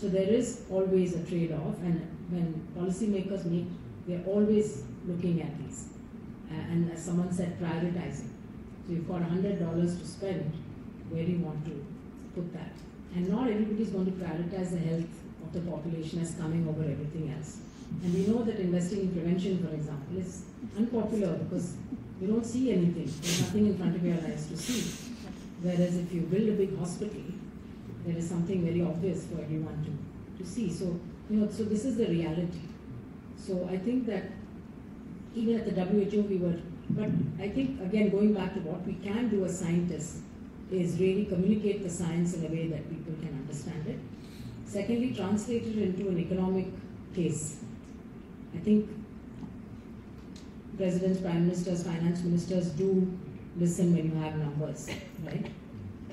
So there is always a trade-off and when policymakers meet, they're always looking at these. Uh, and as someone said, prioritizing. So you've got $100 to spend, where do you want to put that? And not everybody is going to prioritize the health of the population as coming over everything else. And we know that investing in prevention, for example, is unpopular because you don't see anything. There's nothing in front of your eyes to see. Whereas if you build a big hospital, there is something very obvious for everyone to, to see. So you know, so this is the reality. So I think that even at the WHO we were, but I think again going back to what we can do as scientists is really communicate the science in a way that people can understand it. Secondly, translate it into an economic case. I think presidents, prime ministers, finance ministers do listen when you have numbers, right?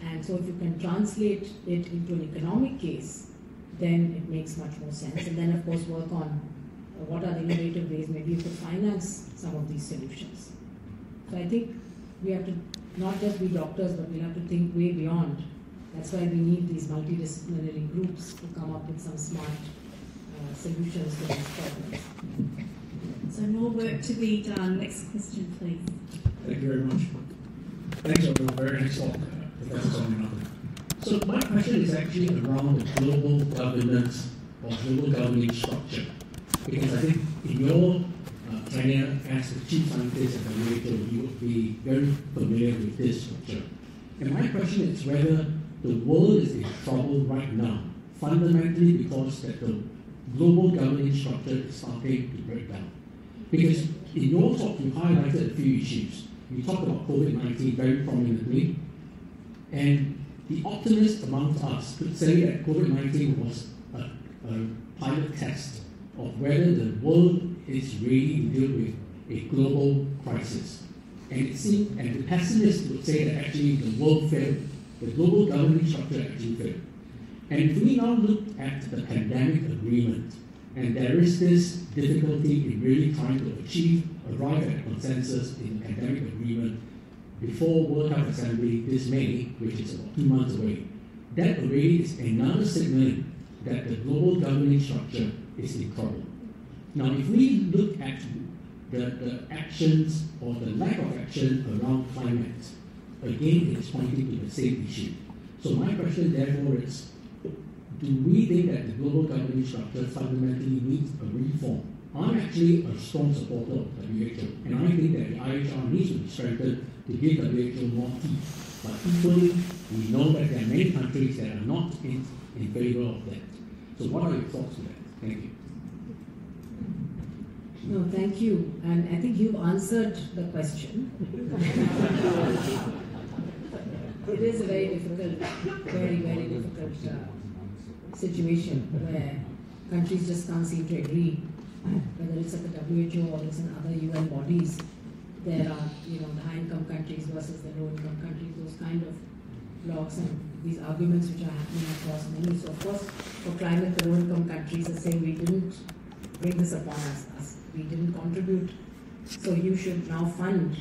And so if you can translate it into an economic case, then it makes much more sense. And then, of course, work on what are the innovative ways maybe you could finance some of these solutions. So I think we have to not just be doctors, but we have to think way beyond. That's why we need these multidisciplinary groups to come up with some smart uh, solutions to these problems. So more work to be done. Next question, please. Thank you very much. Thanks for a very talk, uh. So my question is actually around the global governance or global governing structure. Because I think in your uh, tenure as the chief scientist at the WHO, you would be very familiar with this structure. And my question is whether the world is in trouble right now, fundamentally because that the global governing structure is starting to break down. Because in your talk, you highlighted a few issues. You talked about COVID-19 very prominently, and the optimist amongst us could say that COVID 19 was a, a, pilot test of whether the world is ready to deal with a global crisis. And it seems, and the pessimists would say that actually the world failed, the global governing structure actually failed. And if we now look at the pandemic agreement, and there is this difficulty in really trying to achieve, arrive at consensus in the pandemic agreement before World Health Assembly this May, which is about two months away. That already is another signal that the global governing structure is in trouble. Now, if we look at the, the actions or the lack of action around climate, again, it's pointing to the same issue. So my question, therefore, is we think that the global governance structure fundamentally needs a reform? I'm actually a strong supporter of WHO, and I think that the IHR needs to be strengthened to give WHO more teeth. But equally, we know that there are many countries that are not in, in favor of that. So what are your thoughts on that? Thank you. No, thank you. And I think you've answered the question. it is a very difficult, very, very difficult uh, situation where countries just can't seem to agree, whether it's at the WHO or it's in other UN bodies. There are, you know, the high-income countries versus the low-income countries, those kind of blocks and these arguments which are happening across many. So, of course, for climate, the low-income countries are saying we didn't bring this upon us, us. We didn't contribute. So you should now fund